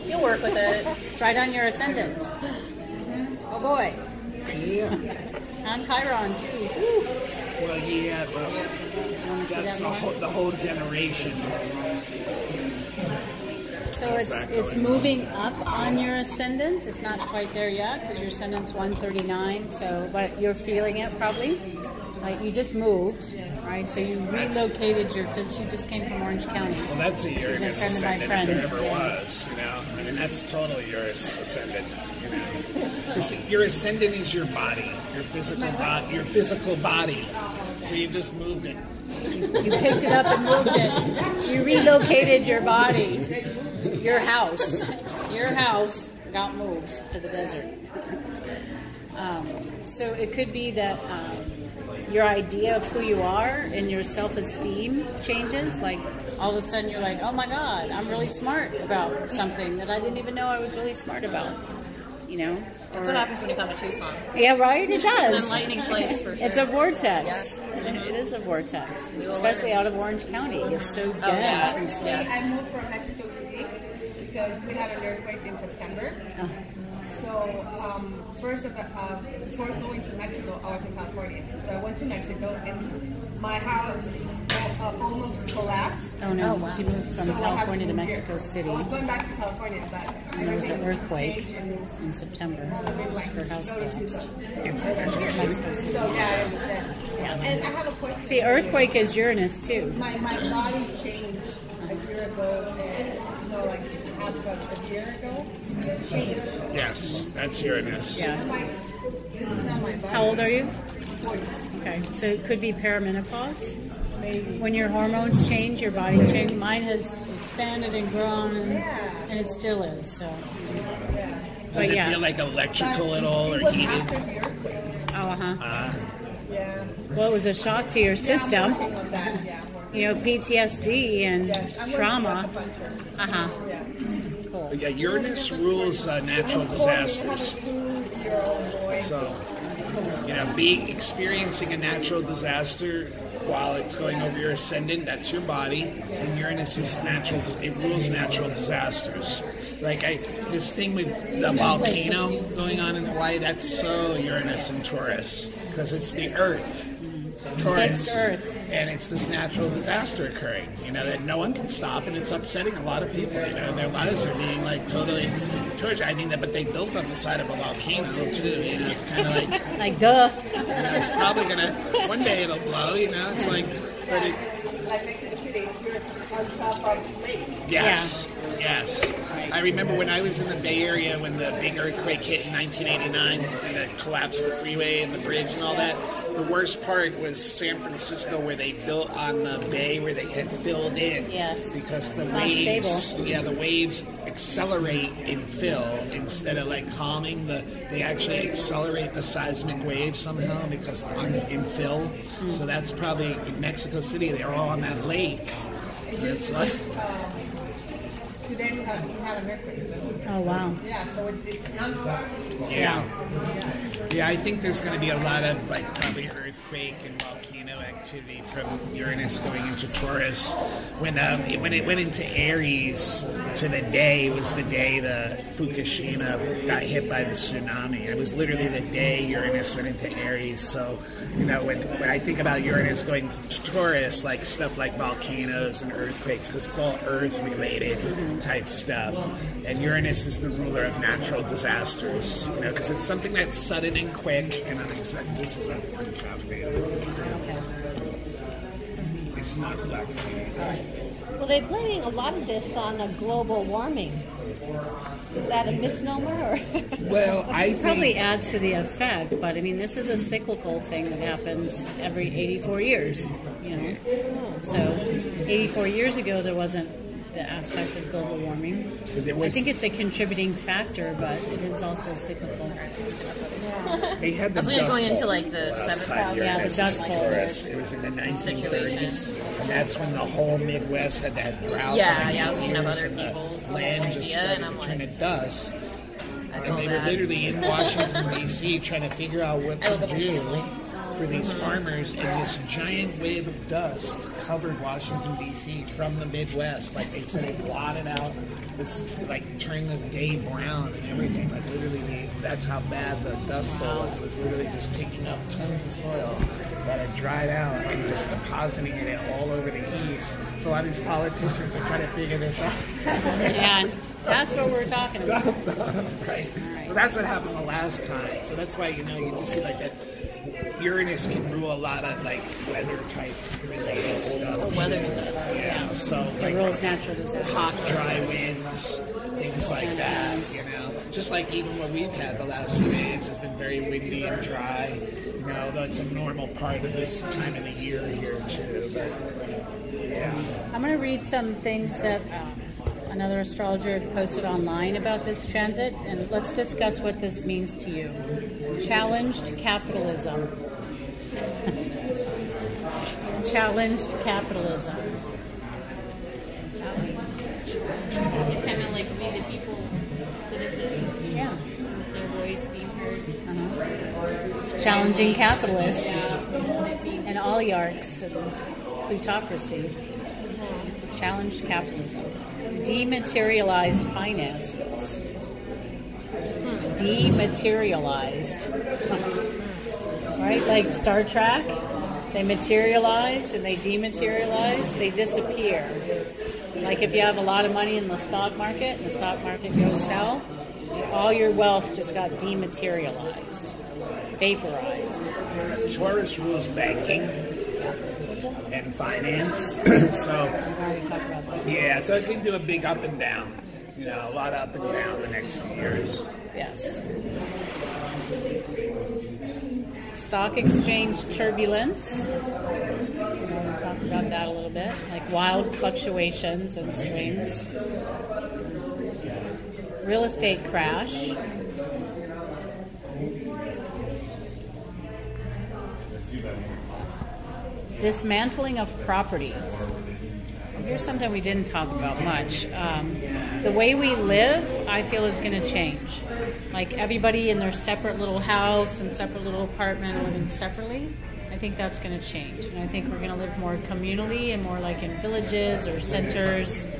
Speaker 3: You'll work with it.
Speaker 1: It's right on your ascendant. Oh boy.
Speaker 6: yeah
Speaker 1: On Chiron too.
Speaker 6: Well yeah but
Speaker 1: You want to see
Speaker 6: that's
Speaker 1: that
Speaker 6: the whole, the whole generation
Speaker 1: So it's
Speaker 6: Exactly.
Speaker 1: it's moving up on your ascendant. It's not quite there yet because your ascendant's 139. So, but you're feeling it probably. Like you just moved, right? So you relocated your. She just came from Orange County.
Speaker 6: Well, that's a
Speaker 1: a
Speaker 6: Uranus
Speaker 1: friend of my
Speaker 6: ascendant
Speaker 1: friend.
Speaker 6: if there ever was, you know. I mean, that's totally Uranus ascendant, you know. You see, Your ascendant is your body, your physical body, your physical body. So you just moved it.
Speaker 1: You picked it up and moved it. You relocated your body, your house. Your house got moved to the desert. Um, so it could be that um, your idea of who you are and your self-esteem changes. Like all of a sudden you're like, oh my God, I'm really smart about something that I didn't even know I was really smart about. You know?
Speaker 3: That's what happens when you come to Tucson.
Speaker 1: Yeah, right. It
Speaker 3: It's an
Speaker 1: does.
Speaker 3: enlightening place for sure.
Speaker 1: It's a vortex. It is a vortex, especially out of Orange County. It's so dense
Speaker 3: yeah.
Speaker 1: and so.
Speaker 3: Yeah.
Speaker 7: I moved from Mexico City because we had an earthquake in September.
Speaker 1: Oh.
Speaker 7: So um, first of the, uh, before going to Mexico, I was in California. So I went to Mexico and my house uh, almost collapsed.
Speaker 1: Oh no,
Speaker 3: Oh, wow.
Speaker 1: she moved from
Speaker 7: So
Speaker 1: California to Mexico
Speaker 7: here.
Speaker 1: City,
Speaker 7: I was going back to California, but
Speaker 1: and there was an earthquake in September.
Speaker 7: all of it, like,
Speaker 1: Her house
Speaker 7: go to
Speaker 1: collapsed.
Speaker 7: Mexico
Speaker 1: Mexico City.
Speaker 7: So yeah, I understand. And I have a question.
Speaker 1: See, earthquake is Uranus too.
Speaker 7: My, my body changed a year ago, and you know, like half of a year ago, it changed.
Speaker 6: Yes, that's Uranus.
Speaker 1: Yeah.
Speaker 7: This is not my body.
Speaker 1: How old are you?
Speaker 7: 40.
Speaker 1: Okay, so it could be perimenopause.
Speaker 7: Maybe.
Speaker 1: When your hormones change, your body changes. Mine has expanded and grown, and,
Speaker 7: Yeah.
Speaker 1: and it still is. So,
Speaker 7: Yeah.
Speaker 6: Does
Speaker 1: but
Speaker 6: it
Speaker 1: yeah.
Speaker 6: feel like electrical at all or heated?
Speaker 7: after
Speaker 1: oh, uh huh.
Speaker 6: Uh,
Speaker 7: Yeah.
Speaker 1: Well, it was a shock to your
Speaker 7: Yeah,
Speaker 1: system.
Speaker 7: I'm on that. Yeah, I'm.
Speaker 1: You know, PTSD and
Speaker 7: Yes, I'm
Speaker 1: trauma.
Speaker 7: working.
Speaker 1: Uh huh.
Speaker 7: Yeah.
Speaker 1: Cool.
Speaker 6: yeah, Uranus rules uh, natural disasters. So, you know, be experiencing a natural disaster while it's going over your ascendant, that's your body, and Uranus is natural, it rules natural disasters. Like I, this thing with the volcano going on in Hawaii, that's so Uranus and Taurus, because it's the Earth. Taurus.
Speaker 1: Fixed Earth.
Speaker 6: And it's this natural disaster occurring, you know, that no one can stop, and it's upsetting a lot of people. You know, their lives are being like totally tortured. I mean, that, but they built on the side of a volcano too. You know, it's kind of like
Speaker 1: Like, duh.
Speaker 6: you know, it's probably gonna one day it'll blow. You know, it's like, but it,
Speaker 7: Like Mexico City, you're on top of lakes.
Speaker 6: Yes, yes. I remember when I was in the Bay Area when the big earthquake hit in 1989 and it collapsed the freeway and the bridge and all that. The worst part was San Francisco where they built on the bay where they had filled in.
Speaker 1: Yes.
Speaker 6: Because the
Speaker 1: It's
Speaker 6: waves, yeah, the waves accelerate in fill instead of like calming. The they actually accelerate the seismic waves somehow because on in fill.
Speaker 1: Hmm.
Speaker 6: So that's probably in Mexico City. They're all on that lake. That's why.
Speaker 7: Today we had, we had an earthquake.
Speaker 1: Oh wow.
Speaker 7: Yeah, so it, it's nonstop.
Speaker 6: Yeah. Yeah, I think there's going to be a lot of like probably earthquake and volcano activity from Uranus going into Taurus. When um, it, when it went into Aries to the day was the day the Fukushima got hit by the tsunami. It was literally the day Uranus went into Aries. So, you know, when, when I think about Uranus going to Taurus, like stuff like volcanoes and earthquakes, because it's all Earth related type stuff. And Uranus is the ruler of natural disasters, you know, because it's something that's sudden and quick and unexpected. This is a It's not black tea.
Speaker 4: Well, they're blaming a lot of this on a global warming. Is that a misnomer? Or
Speaker 6: Well, I
Speaker 1: Probably
Speaker 6: think
Speaker 1: adds to the effect, but I mean, this is a cyclical thing that happens every 84 years, you know. Oh. So, 84 years ago, there wasn't the aspect of global warming.
Speaker 6: there
Speaker 1: I think it's a contributing factor, but it is also cyclical.
Speaker 6: They had the
Speaker 3: I was
Speaker 6: dust
Speaker 3: going into like the seventh
Speaker 6: time.
Speaker 1: Yeah, the dust bowl.
Speaker 6: It was in the 1930s, and that's when the whole Midwest had that drought.
Speaker 3: Yeah, yeah, I was thinking of other
Speaker 6: and the
Speaker 3: people's
Speaker 6: land just
Speaker 3: idea,
Speaker 6: started
Speaker 3: and
Speaker 6: to
Speaker 3: like-
Speaker 6: to dust. And they were literally in Washington D.C. trying to figure out what to do for these farmers, and this giant wave of dust covered Washington D.C. from the Midwest. Like they said, it blotted out this, like turned the day brown and everything. Like literally, the, that's how bad the dust bowl was. It was literally just picking up tons of soil that had dried out and just depositing it all over the east. So a lot of these politicians are trying to figure this out.
Speaker 1: And that's what we're talking about.
Speaker 6: right. So that's what happened the last time. So that's why you know you just see like that. Uranus can rule a lot of like weather types related stuff.
Speaker 3: weather stuff.
Speaker 6: Yeah. So
Speaker 1: It
Speaker 6: like
Speaker 1: rules natural disasters.
Speaker 6: hot, dry winds, things like that. You know, just like even what we've had the last few days has been very windy and dry. You know, though it's a normal part of this time of the year here too. But yeah.
Speaker 1: I'm going to read some things that um, another astrologer posted online about this transit, and let's discuss what this means to you. Challenged capitalism. Challenged capitalism. It's happening.
Speaker 2: kind of like we the people, citizens,
Speaker 1: Yeah.
Speaker 2: their voice being heard.
Speaker 1: Uh-huh. Challenging capitalists and oligarchs and plutocracy. Challenged capitalism. Dematerialized finances. Dematerialized. Right? Like Star Trek, they materialize and they dematerialize, they disappear. Like if you have a lot of money in the stock market and the stock market goes south, all your wealth just got dematerialized, vaporized.
Speaker 6: Taurus rules banking and finance. so. Yeah, so it can do a big up and down. You know, a lot up and down the next few years.
Speaker 1: Yes. Stock exchange turbulence. We talked about that a little bit, like wild fluctuations and swings. Real estate crash. Dismantling of property. Here's something we didn't talk about much. Um, the way we live, I feel, is going to change. Like everybody in their separate little house and separate little apartment living separately, I think that's going to change. And I think we're going to live more communally and more like in villages or centers.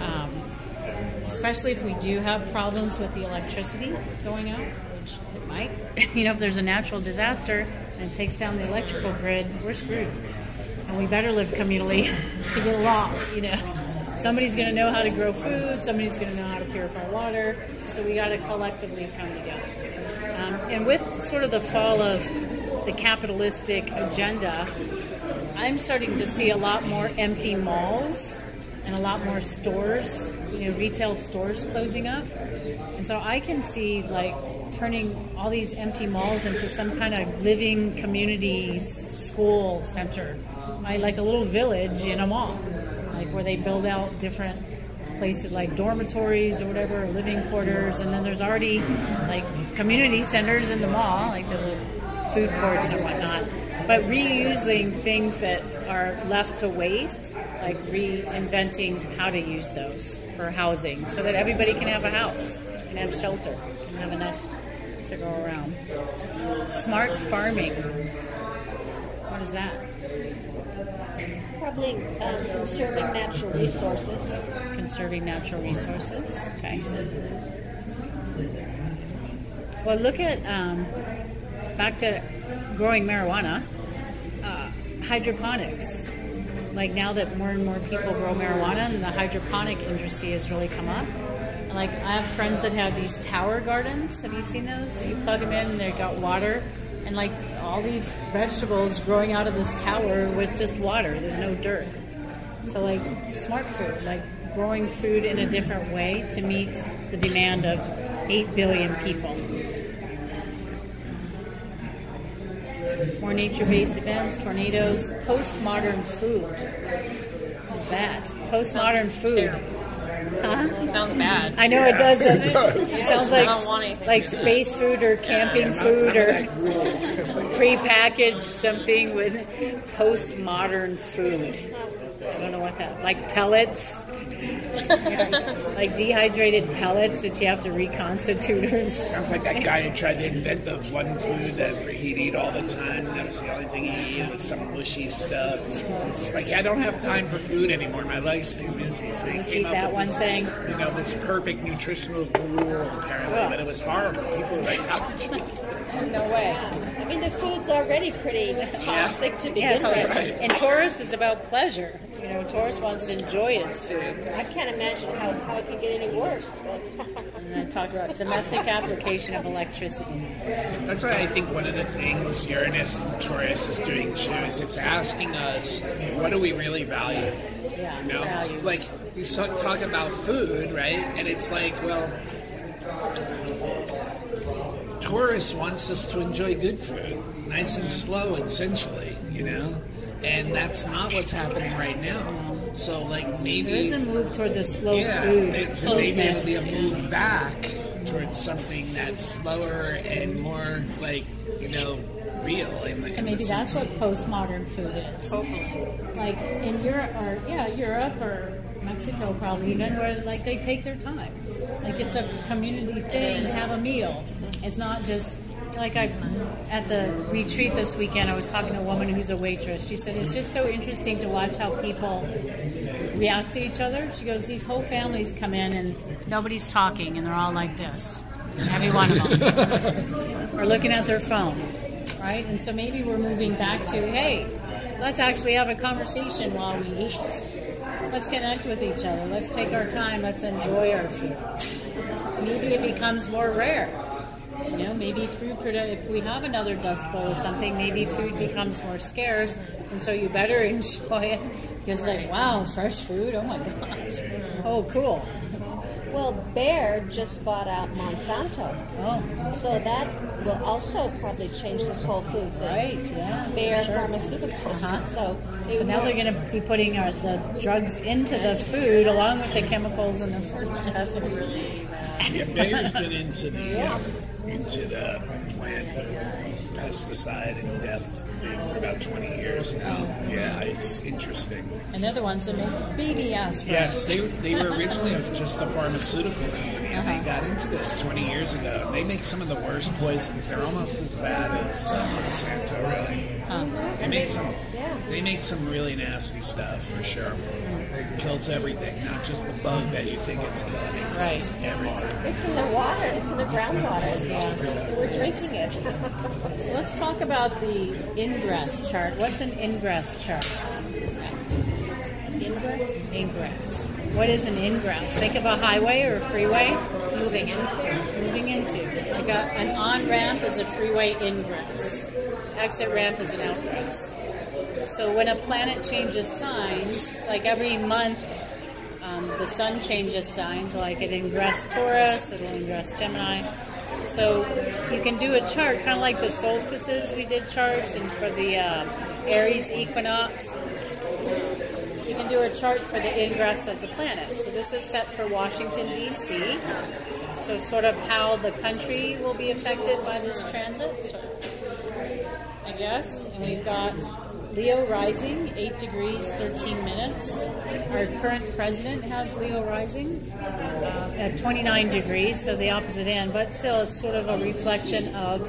Speaker 1: Um, especially if we do have problems with the electricity going out, which it might. you know, if there's a natural disaster and takes down the electrical grid, we're screwed. And we better live communally to get along, you know. Somebody's going to know how to grow food, somebody's going to know how to purify water, so we got to collectively come together. Um, and with sort of the fall of the capitalistic agenda, I'm starting to see a lot more empty malls and a lot more stores, you know, retail stores closing up. And so I can see like turning all these empty malls into some kind of living community school center, right? Like a little village in a mall, like where they build out different places like dormitories or whatever, or living quarters, and then there's already like community centers in the mall, like the little food courts and whatnot. But reusing things that are left to waste, like reinventing how to use those for housing, so that everybody can have a house, can have shelter, can have enough to go around. Smart farming. What is that?
Speaker 4: Probably um, conserving natural resources.
Speaker 1: conserving natural resources. Okay. Well, look at um, back to growing marijuana, uh, hydroponics. Like now that more and more people grow marijuana, and the hydroponic industry has really come up. And like I have friends that have these tower gardens. Have you seen those? Do you plug them in and they've got water? And like all these vegetables growing out of this tower with just water. There's no dirt. So like smart food, like growing food in a different way to meet the demand of 8 billion people. More nature-based events, tornadoes, postmodern food. What is that? Postmodern food. Huh?
Speaker 3: Sounds bad.
Speaker 1: I know it does, doesn't it? It sounds like
Speaker 3: don't want anything.
Speaker 1: like space food or camping food or prepackaged something with postmodern food. I don't know what that like pellets, Yeah, like dehydrated pellets that you have to reconstitute or
Speaker 6: Sounds like that guy who tried to invent the one food that he'd eat all the time. That was the only thing he ate was some mushy stuff. It's like, yeah, I don't have time for food anymore. My life's too busy. So he
Speaker 1: Just
Speaker 6: came
Speaker 1: eat
Speaker 6: up
Speaker 1: that
Speaker 6: with
Speaker 1: one
Speaker 6: this,
Speaker 1: thing.
Speaker 6: You know, this perfect nutritional gruel, apparently.
Speaker 1: Ugh.
Speaker 6: But it was horrible. People were like, how could you
Speaker 1: No way.
Speaker 4: I mean, the food's already pretty toxic to begin
Speaker 1: Yeah,
Speaker 4: with.
Speaker 6: right.
Speaker 1: and Taurus is about pleasure. You know, Taurus wants to enjoy its food.
Speaker 4: I can't imagine how, how it can get any worse.
Speaker 1: And I talked about domestic application of electricity.
Speaker 6: That's why I think one of the things Uranus and Taurus is doing too is it's asking us, what do we really value?
Speaker 1: Yeah,
Speaker 6: You know,
Speaker 1: values.
Speaker 6: like you so- talk about food, right? And it's like, well, Taurus wants us to enjoy good food, nice and slow essentially, you know, and that's not what's happening right now. So, like maybe
Speaker 1: There is a move toward the slow
Speaker 6: yeah,
Speaker 1: food
Speaker 6: it's, maybe it'll be a move back towards something that's slower and more like you know real. In the,
Speaker 1: So maybe that's what postmodern food is. Hopefully. Like in Europe, or yeah, Europe or Mexico, probably even where like they take their time. Like it's a community thing to have a meal. It's not just like I at the retreat this weekend. I was talking to a woman who's a waitress. She said it's just so interesting to watch how people react to each other. She goes, these whole families come in and nobody's talking, and they're all like this. Every one of them. or looking at their phone, right? And so maybe we're moving back to, hey, let's actually have a conversation while we eat. Let's connect with each other. Let's take our time. Let's enjoy our food. Maybe it becomes more rare. You know, maybe food produ- if we have another dust bowl or something, maybe food becomes more scarce, and so you better enjoy it. Because like, wow, fresh food! Oh my gosh! Oh, cool!
Speaker 4: well, Bayer just bought out Monsanto,
Speaker 1: Oh,
Speaker 4: so that will also probably change this whole food thing.
Speaker 1: right, yeah.
Speaker 4: Bayer
Speaker 1: sure.
Speaker 4: Pharmaceuticals.
Speaker 1: Uh-huh.
Speaker 4: So,
Speaker 1: So now they're going to be putting our, the drugs into the food along with the chemicals and the fertilizers.
Speaker 6: Yeah, Bayer's been into the uh, into the plant pesticide and death thing for about twenty years now. Yeah, it's interesting.
Speaker 1: And they're the ones that make baby aspirin.
Speaker 6: Yes, they they were originally just a pharmaceutical company, and
Speaker 1: Uh-huh.
Speaker 6: they got into this twenty years ago. They make some of the worst poisons. They're almost as bad as uh, Monsanto, really.
Speaker 1: Huh.
Speaker 6: They make some. They make some really nasty stuff for sure. Kills everything, not just the bug that you think it's killing. It
Speaker 1: Right.
Speaker 6: everything.
Speaker 4: it's in the water. It's in the groundwater.
Speaker 1: Yeah.
Speaker 4: We're drinking it.
Speaker 1: So let's talk about the ingress chart. What's an ingress chart?
Speaker 4: Ingress?
Speaker 1: Ingress. What is an ingress? Think of a highway or a freeway. Moving into. Moving into. Like a, an on ramp is a freeway ingress. Exit ramp is an outgress. So when a planet changes signs, like every month, um, the sun changes signs. Like it ingress Taurus, it'll ingress Gemini. So you can do a chart, kind of like the solstices. We did charts, and for the uh, Aries equinox, you can do a chart for the ingress of the planet. So this is set for Washington D.C. So sort of how the country will be affected by this transit. I guess. And we've got Leo rising, 8 degrees, 13 minutes. Our current president has Leo rising uh, at 29 degrees, so the opposite end, but still it's sort of a reflection of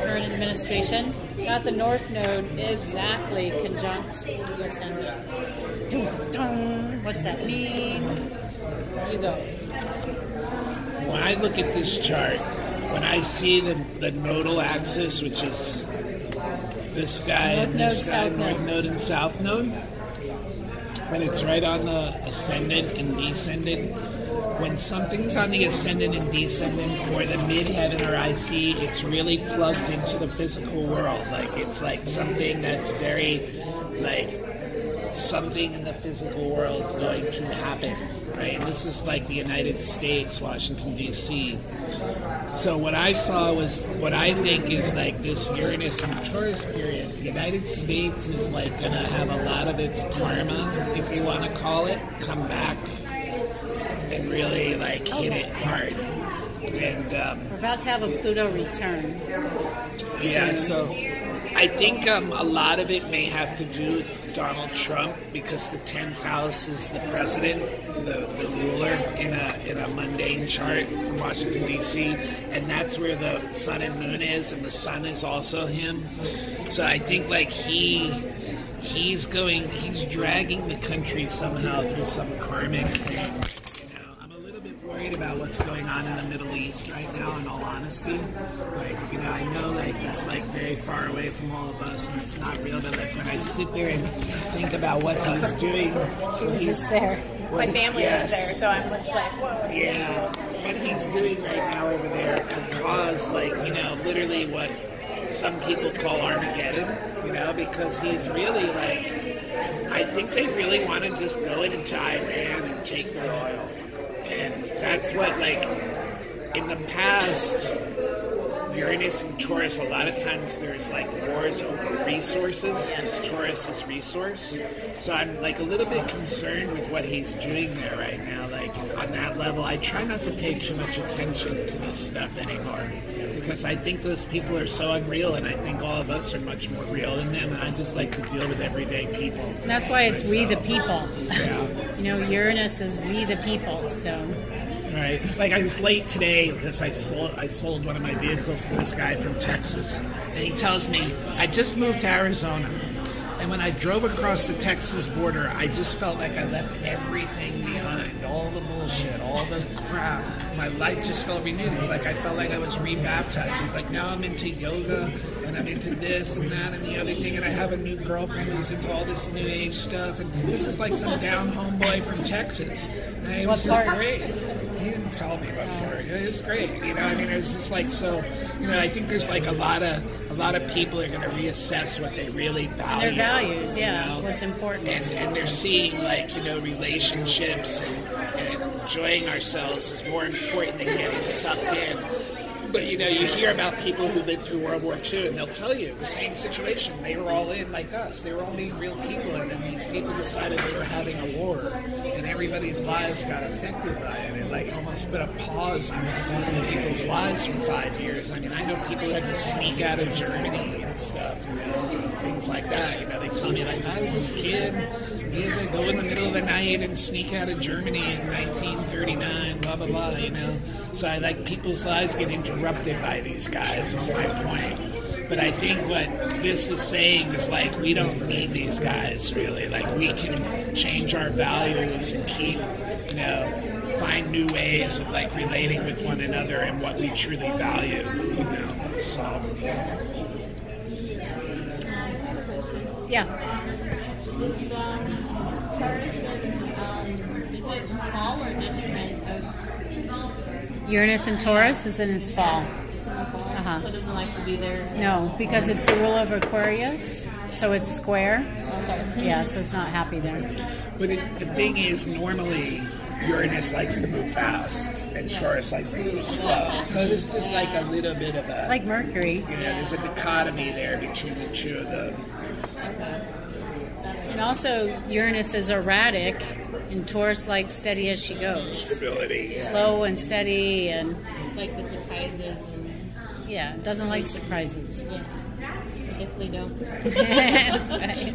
Speaker 1: current administration. Got the North Node exactly conjunct the Ascendant. Dun, dun, dun. What's that mean? You go.
Speaker 6: When I look at this chart, when I see the, the nodal axis, which is this guy
Speaker 1: North
Speaker 6: and this
Speaker 1: node,
Speaker 6: guy, north
Speaker 1: node.
Speaker 6: node and south node, when it's right on the ascendant and descendant, when something's on the ascendant and descendant or the midheaven or IC, it's really plugged into the physical world. Like it's like something that's very like something in the physical world is going to happen, right? And this is like the United States, Washington D.C. So what I saw was what I think is like this Uranus and Taurus period. The United States is like gonna have a lot of its karma, if you want to call it, come back and really like hit it hard. And um,
Speaker 1: We're about to have a Pluto return.
Speaker 6: yeah, so I think um, a lot of it may have to do with Donald Trump because the tenth house is the president, the, the ruler in a in a mundane chart from Washington D.C., and that's where the sun and moon is, and the sun is also him. So I think like he he's going he's dragging the country somehow through some karmic thing. You know, I'm a little bit worried about what's going on in the Middle East right now. In all honesty, like you know, I know like it's like very far away from all of us, and it's not real. But like when I sit there and think about what he's doing,
Speaker 1: She was just there.
Speaker 5: My family
Speaker 6: Yes.
Speaker 5: lives there, so I'm just like, whoa.
Speaker 6: Yeah, what he's doing right now over there could cause, like, you know, literally what some people call Armageddon, you know, because he's really like, I think they really want to just go into Iran and take their oil. And that's what, like, in the past, Uranus and Taurus, a lot of times there's like wars over resources, because Taurus is resource. So I'm like a little bit concerned with what he's doing there right now. Like on that level, I try not to pay too much attention to this stuff anymore because I think those people are so unreal, and I think all of us are much more real than them. And I just like to deal with everyday people.
Speaker 1: And that's why it's we the people.
Speaker 6: Yeah.
Speaker 1: You know, Uranus is we the people. So
Speaker 6: Right. Like I was late today because I sold I sold one of my vehicles to this guy from Texas, and he tells me I just moved to Arizona, and when I drove across the Texas border, I just felt like I left everything behind, all the bullshit, all the crap. My life just felt renewed. He's like I felt like I was rebaptized. He's like now I'm into yoga and I'm into this and that and the other thing, and I have a new girlfriend who's into all this new age stuff, and this is like some down home boy from Texas. And it was just great. He didn't tell me what part. It was great. You know, I mean, it was just like so. You know, I think there's like a lot of a lot of people are going to reassess what they really value.
Speaker 1: their values, yeah,
Speaker 6: you know?
Speaker 1: what's important.
Speaker 6: and, and they're seeing like you know relationships and, and enjoying ourselves is more important than getting sucked in. But you know, you hear about people who lived through World War II, and they'll tell you the same situation. They were all in like us. They were all being real people, and then these people decided they were having a war, and everybody's lives got affected by it. It like almost put a pause in people's lives for five years. I mean, I know people had to sneak out of Germany and stuff, you know, things like that. You know, they tell me like, I was this kid. To go in the middle of the night and sneak out of Germany in 1939, blah blah blah. You know, so I like people's lives get interrupted by these guys. Is my point. But I think what this is saying is like we don't need these guys really. Like we can change our values and keep, you know, find new ways of like relating with one another and what we truly value. You know, so
Speaker 1: yeah,
Speaker 2: Is um, Taurus and um, is it fall or detriment of
Speaker 1: Uranus and Taurus is in its fall.
Speaker 2: it's in the fall?
Speaker 1: Uh huh. Uh-uh.
Speaker 2: So it doesn't like to be there.
Speaker 1: No, because it's the rule of Aquarius, so it's square.
Speaker 2: Oh, sorry.
Speaker 1: Yeah, so it's not happy there.
Speaker 6: But it, the thing is, normally Uranus likes to move fast, and Taurus likes to move slow. So there's just like a little bit of a,
Speaker 1: Like Mercury.
Speaker 6: you know, there's a dichotomy there between the two of them.
Speaker 1: And also, Uranus is erratic, and Taurus likes steady as she goes.
Speaker 6: Stability. yeah.
Speaker 1: Slow and steady, and
Speaker 2: It's like the surprises and
Speaker 1: yeah, doesn't like surprises.
Speaker 2: yeah. Definitely don't.
Speaker 1: That's right.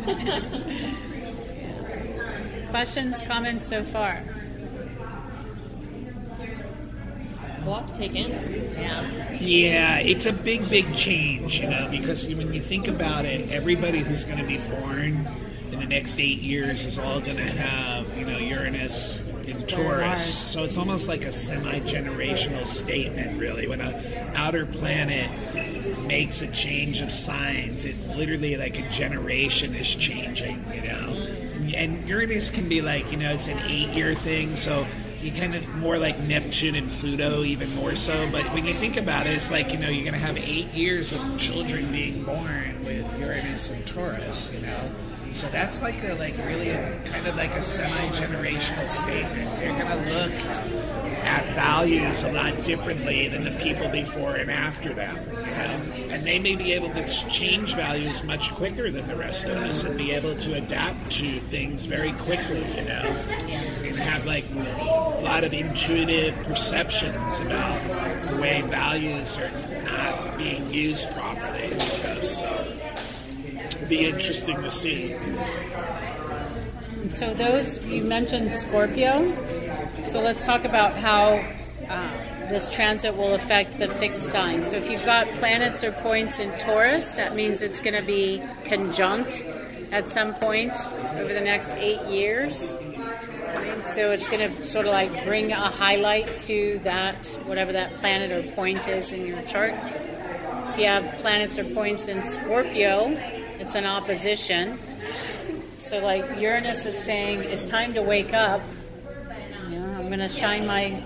Speaker 1: Questions, comments so far?
Speaker 3: A lot to take in.
Speaker 1: Yeah.
Speaker 6: Yeah, it's a big, big change, you know, because when you think about it, everybody who's going to be born in the next eight years is all going to have, you know, Uranus in Taurus. So it's almost like a semi-generational statement, really. When a outer planet makes a change of signs, it's literally like a generation is changing, you know. And Uranus can be like, you know, it's an eight-year thing, so you kind of more like Neptune and Pluto, even more so. But when you think about it, it's like you know you're going to have eight years of children being born with Uranus and Taurus, you know. So that's like a like really a, kind of like a semi-generational statement. They're to look at values a lot differently than the people before and after them. And they may be able to change values much quicker than the rest of us and be able to adapt to things very quickly, you know. And have like a lot of intuitive perceptions about the way values are not being used properly. So be interesting to see.
Speaker 1: So those you mentioned Scorpio. So let's talk about how uh, this transit will affect the fixed sign. So if you've got planets or points in Taurus, that means it's going to be conjunct at some point over the next eight years. Right? So it's going to sort of like bring a highlight to that, whatever that planet or point is in your chart. If you have planets or points in Scorpio, it's an opposition. So, like Uranus is saying, it's time to wake up. I'm going to shine my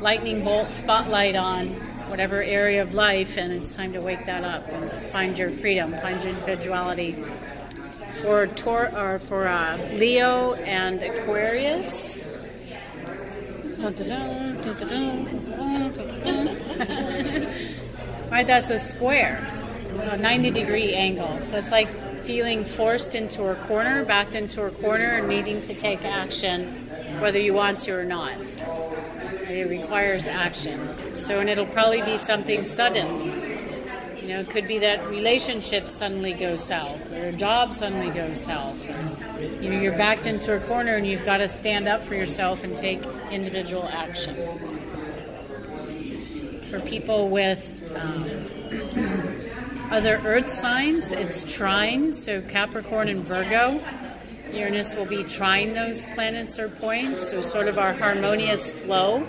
Speaker 1: lightning bolt spotlight on whatever area of life, and it's time to wake that up and find your freedom, find your individuality. For Tor or for uh, Leo and Aquarius. Dun-dun-dun, dun-dun-dun, dun-dun-dun. right, that's a square, a 90 degree angle. So it's like feeling forced into a corner, backed into a corner, and needing to take action, whether you want to or not. It requires action. So, and it'll probably be something sudden. You know, it could be that relationships suddenly go south, or a job suddenly goes south. You know, you're backed into a corner and you've got to stand up for yourself and take individual action. For people with um, other earth signs, it's trine, so Capricorn and Virgo. Uranus will be trine those planets or points, so sort of our harmonious flow.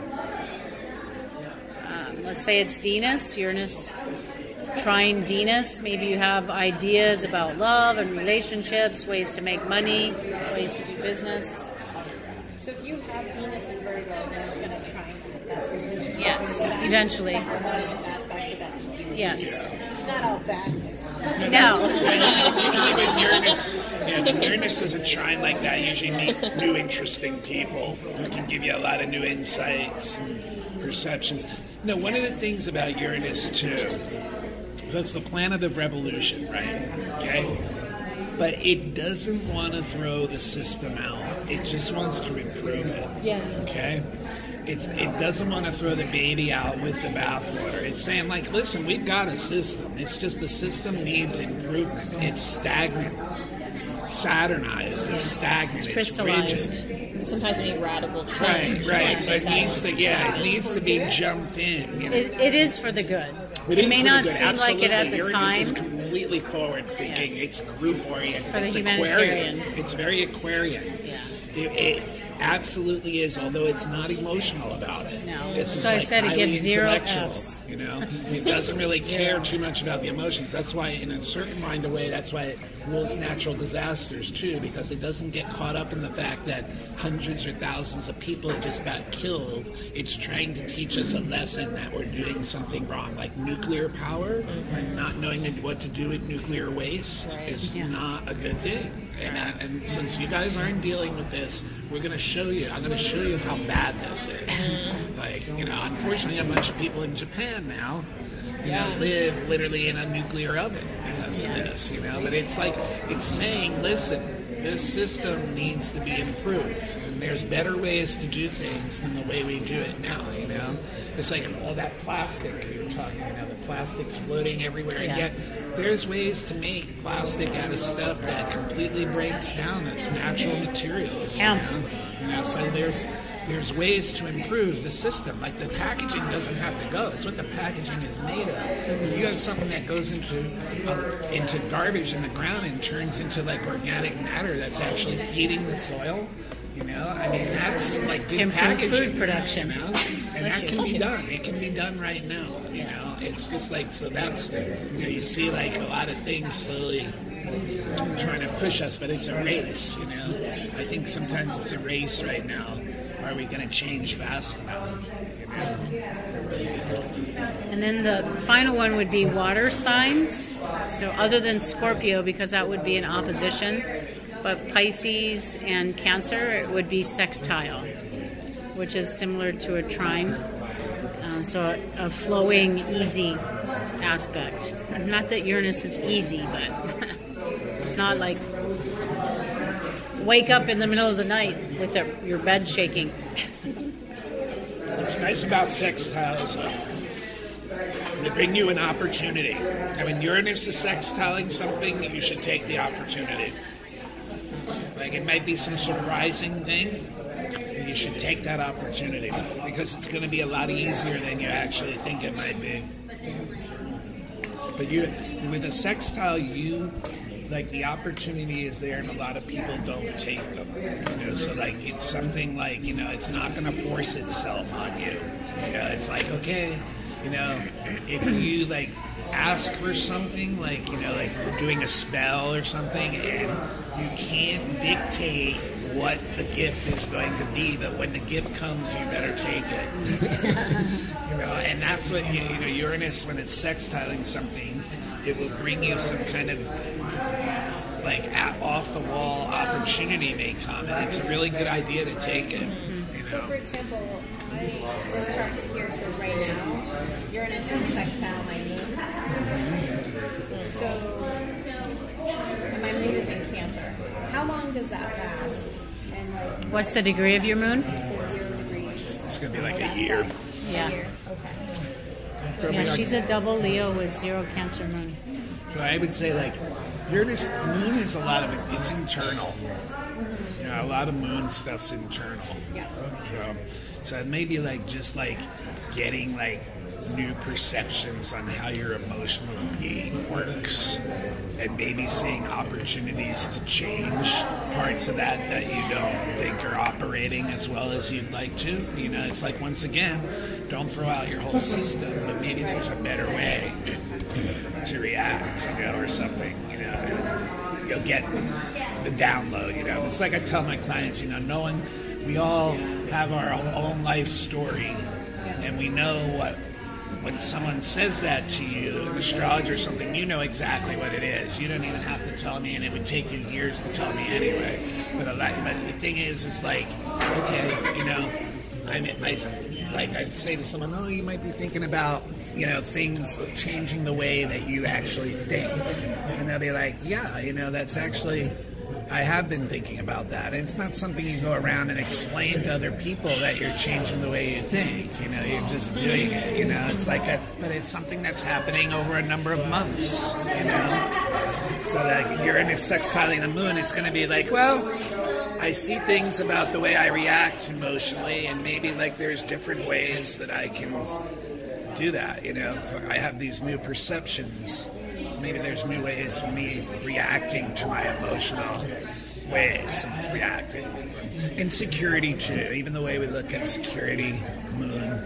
Speaker 1: Um, let's say it's Venus, Uranus trine Venus. Maybe you have ideas about love and relationships, ways to make money, ways to do business.
Speaker 5: So if you have Venus and Virgo, then it's going to triangle. That's what you're saying.
Speaker 1: Yes, eventually.
Speaker 5: Harmonious aspects.
Speaker 1: Yes.
Speaker 5: It's not all bad news.
Speaker 1: No.
Speaker 6: usually with Uranus, yeah, Uranus does a trine like that, you usually meet new interesting people who can give you a lot of new insights and perceptions. No, one of the things about Uranus too, is that's the planet of revolution, right? Okay? But it doesn't want to throw the system out. It just wants to improve it.
Speaker 3: Yeah.
Speaker 6: Okay? It's, it doesn't want to throw the baby out with the bathwater. It's saying, like, listen, we've got a system. It's just the system needs improvement. It's stagnant, Saturnized, it's stagnant, it's,
Speaker 1: crystallized.
Speaker 6: rigid.
Speaker 3: Sometimes we need radical
Speaker 6: Right,
Speaker 3: change. to,
Speaker 6: right. So it needs to, yeah, it needs to be jumped in. You know?
Speaker 1: It, it is for the good.
Speaker 6: It
Speaker 1: It, may not
Speaker 6: good.
Speaker 1: seem like it at the
Speaker 6: Absolutely.
Speaker 1: time.
Speaker 6: Uranus is completely forward thinking.
Speaker 1: Yes.
Speaker 6: It's group oriented.
Speaker 1: For the
Speaker 6: it's
Speaker 1: humanitarian.
Speaker 6: Aquarian. It's very Aquarian.
Speaker 1: Yeah.
Speaker 6: It- absolutely is, although it's not emotional about it.
Speaker 1: No.
Speaker 6: This is
Speaker 1: So I said it gets zero
Speaker 6: intellectual,
Speaker 1: Fs.
Speaker 6: You know, it doesn't really care too much about the emotions. That's why, in a certain mind of way, that's why it rules natural disasters too, because it doesn't get caught up in the fact that hundreds or thousands of people just got killed. It's trying to teach us a lesson that we're doing something wrong, like nuclear power, and not knowing what to do with nuclear waste is
Speaker 1: Yeah.
Speaker 6: not a good thing. And, uh, and since you guys aren't dealing with this, we're going to show you. I'm going to show you how bad this is. Like, you know, unfortunately, a bunch of people in Japan now, you know, live literally in a nuclear oven because of this. You know, but it's like it's saying, listen, this system needs to be improved, and there's better ways to do things than the way we do it now. You know, it's like all that plastic you were talking about. The plastic's floating everywhere, and yet there's ways to make plastic out of stuff that completely breaks down. That's natural materials.
Speaker 1: Hemp.
Speaker 6: You know? You know, so there's there's ways to improve the system. Like the packaging doesn't have to go. It's what the packaging is made of. If you have something that goes into um, into garbage in the ground and turns into like organic matter that's actually feeding the soil. You know, I mean that's like
Speaker 1: To
Speaker 6: good
Speaker 1: improve
Speaker 6: packaging.
Speaker 1: food production.
Speaker 6: You know? And that can be done. It can be done right now. You know, it's just like so. That's you know, you see like a lot of things slowly trying to push us, but it's a race, you know. I think sometimes it's a race right now. Are we going to change fast enough? You know?
Speaker 1: And then the final one would be water signs. So other than Scorpio, because that would be an opposition, but Pisces and Cancer it would be sextile, which is similar to a trine. Uh, so a, a flowing, easy aspect. Not that Uranus is easy, but it's not like wake up in the middle of the night with the, your bed shaking.
Speaker 6: What's nice about sextiles, uh, they bring you an opportunity. I mean, Uranus is sextiling something, you should take the opportunity. It might be some surprising thing, you should take that opportunity because it's going to be a lot easier than you actually think it might be. But you, with a sextile, you like the opportunity is there, and a lot of people don't take them. You know, so like it's something like you know, it's not going to force itself on you. You know, it's like okay, you know, if you like ask for something like you know, like you're doing a spell or something, and you can't dictate what the gift is going to be, but when the gift comes, you better take it. you know, and that's what you, you know, Uranus when it's sextiling something, it will bring you some kind of like at, off the wall opportunity may come, and it's a really good idea to take it. You
Speaker 5: So, for example, this chart here says right now Uranus is sextile my moon. So, and my moon is in Cancer. How long does that last? And like,
Speaker 1: What's the degree of your moon?
Speaker 5: is zero degrees?
Speaker 6: It's gonna be like a year.
Speaker 5: like a
Speaker 1: Yeah.
Speaker 5: year. Okay.
Speaker 1: Yeah, she's a double Leo with zero Cancer moon.
Speaker 6: So I would say like Uranus moon is a lot of it. It's internal. You know, a lot of moon stuff's internal.
Speaker 5: Yeah.
Speaker 6: So, so maybe like just like getting like new perceptions on how your emotional being works, and maybe seeing opportunities to change parts of that that you don't think are operating as well as you'd like to. You know, it's like once again, don't throw out your whole system, but maybe there's a better way to react, you know, or something, you know. You'll get the download, you know. It's like I tell my clients, you know, knowing we all have our own life story, and we know what when someone says that to you, an astrologer or something, you know exactly what it is. You don't even have to tell me, and it would take you years to tell me anyway. But, but the thing is, it's like, okay, you know, I I, like I'd say to someone, oh, you might be thinking about, you know, things changing the way that you actually think, and they'll be like, yeah, you know, that's actually. I have been thinking about that. It's not something you go around and explain to other people that you're changing the way you think. You know, you're just doing it. You know, it's like a, but it's something that's happening over a number of months. You know, so that you're in a sextiling the moon, it's going to be like, well, I see things about the way I react emotionally, and maybe like there's different ways that I can do that. You know, I have these new perceptions. Maybe there's new ways of me reacting to my emotional, ways of reacting. Insecurity too, even the way we look at security, moon.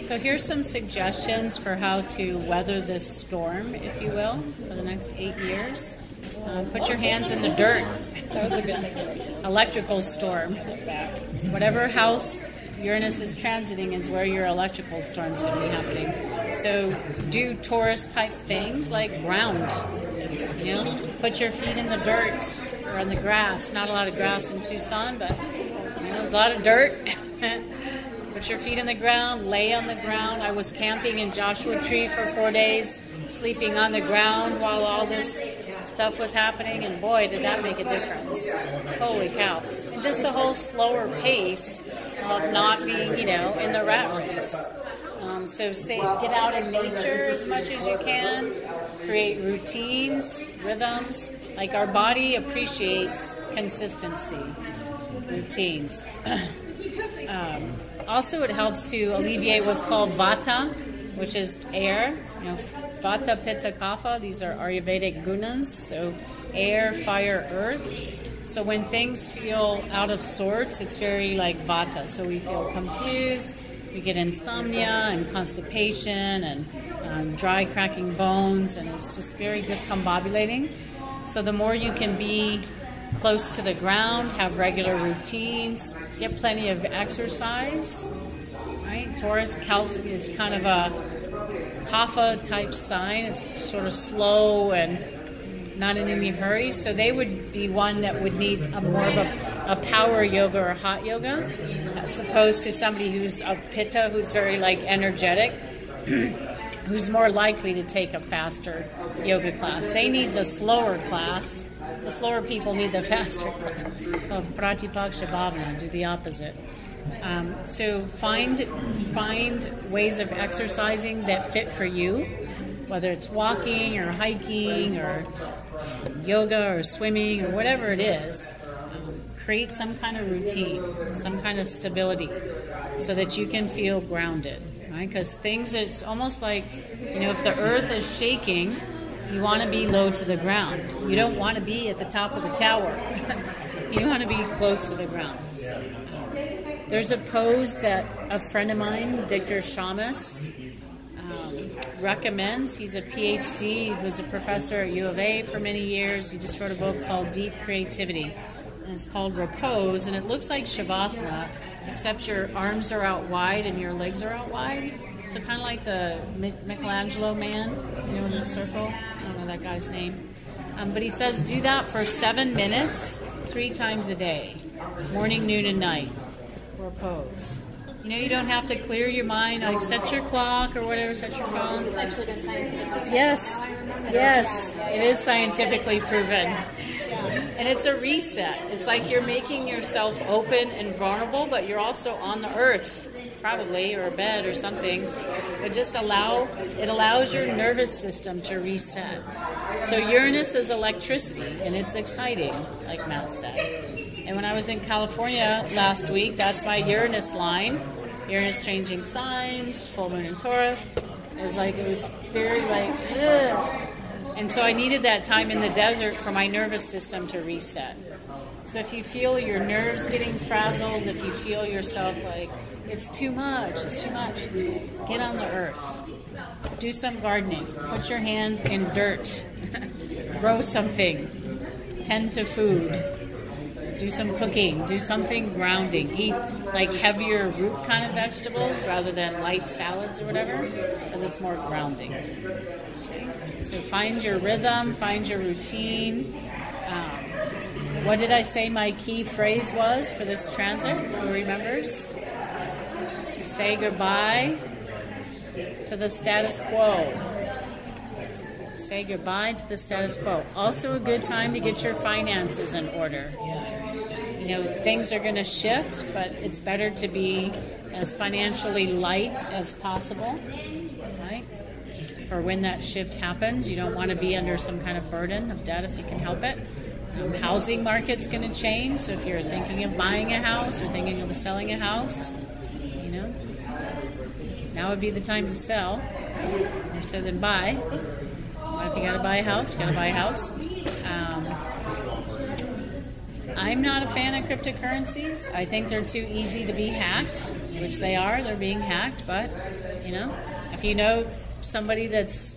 Speaker 1: So here's some suggestions for how to weather this storm, if you will, for the next eight years. Uh, put your hands in the dirt.
Speaker 3: That was a good.
Speaker 1: Electrical storm. Whatever house Uranus is transiting is where your electrical storm is going to be happening. So do Taurus type things like ground. You know, put your feet in the dirt or in the grass. Not a lot of grass in Tucson, but you know, there's a lot of dirt. Put your feet in the ground, lay on the ground. I was camping in Joshua Tree for four days, sleeping on the ground while all this stuff was happening, and boy, did that make a difference. Holy cow. Just the whole slower pace of not being, you know, in the rat race. Um, so stay, get out in nature as much as you can. Create routines, rhythms. Like our body appreciates consistency, routines. Um, also, it helps to alleviate what's called vata, which is air. You know, vata, pitta, kapha. These are Ayurvedic gunas. So, air, fire, earth. So when things feel out of sorts, it's very like vata. So we feel confused. We get insomnia and constipation and um, dry, cracking bones, and it's just very discombobulating. So the more you can be close to the ground, have regular routines, get plenty of exercise. Right? Taurus calcium is kind of a kapha type sign. It's sort of slow and not in any hurry. So they would be one that would need a more of a, a power yoga or hot yoga, as opposed to somebody who's a pitta, who's very like energetic. who's more likely to take a faster yoga class. They need the slower class. The slower people need the faster class. Oh, Pratipaksha Bhavana, do the opposite. Um, so find find ways of exercising that fit for you, whether it's walking or hiking or yoga or swimming or whatever it is. Um, create some kind of routine, some kind of stability, so that you can feel grounded right? Because things, it's almost like, you know, if the earth is shaking, you want to be low to the ground. You don't want to be at the top of the tower. you want to be close to the ground. There's a pose that a friend of mine, Victor Shamas, um, recommends. He's a PhD. He was a professor at U of A for many years. He just wrote a book called Deep Creativity. And it's called Repose. And it looks like Shavasana, except your arms are out wide and your legs are out wide. So kind of like the Michelangelo man, you know, in the circle. I don't know that guy's name. Um, but he says do that for seven minutes, three times a day, morning, noon, and night. Repose. You know, you don't have to clear your mind. Like set your clock or whatever, set your phone.
Speaker 5: It's actually been scientifically
Speaker 1: Yes, yes, it is scientifically proven. And it's a reset. It's like you're making yourself open and vulnerable, but you're also on the earth, probably, or a bed or something. But just allow, it allows your nervous system to reset. So Uranus is electricity, and it's exciting, like Matt said. And when I was in California last week, that's my Uranus line. Uranus changing signs, full moon in Taurus. It was like, it was very like, ugh. And so I needed that time in the desert for my nervous system to reset. So if you feel your nerves getting frazzled, if you feel yourself like it's too much, it's too much, get on the earth. Do some gardening. Put your hands in dirt. Grow something. Tend to food. Do some cooking. Do something grounding. Eat like heavier root kind of vegetables rather than light salads or whatever, because it's more grounding. So find your rhythm, find your routine. Um, what did I say my key phrase was for this transit? Who remembers? Say goodbye to the status quo. Say goodbye to the status quo. Also, a good time to get your finances in order. You know, things are going to shift, but it's better to be as financially light as possible for when that shift happens. You don't want to be under some kind of burden of debt if you can help it. Um, housing market's going to change, so if you're thinking of buying a house or thinking of selling a house, you know, now would be the time to sell, more so than buy. What If you got to buy a house, you got to buy a house. Um, I'm not a fan of cryptocurrencies. I think they're too easy to be hacked, which they are. They're being hacked, but you know, if you know somebody that's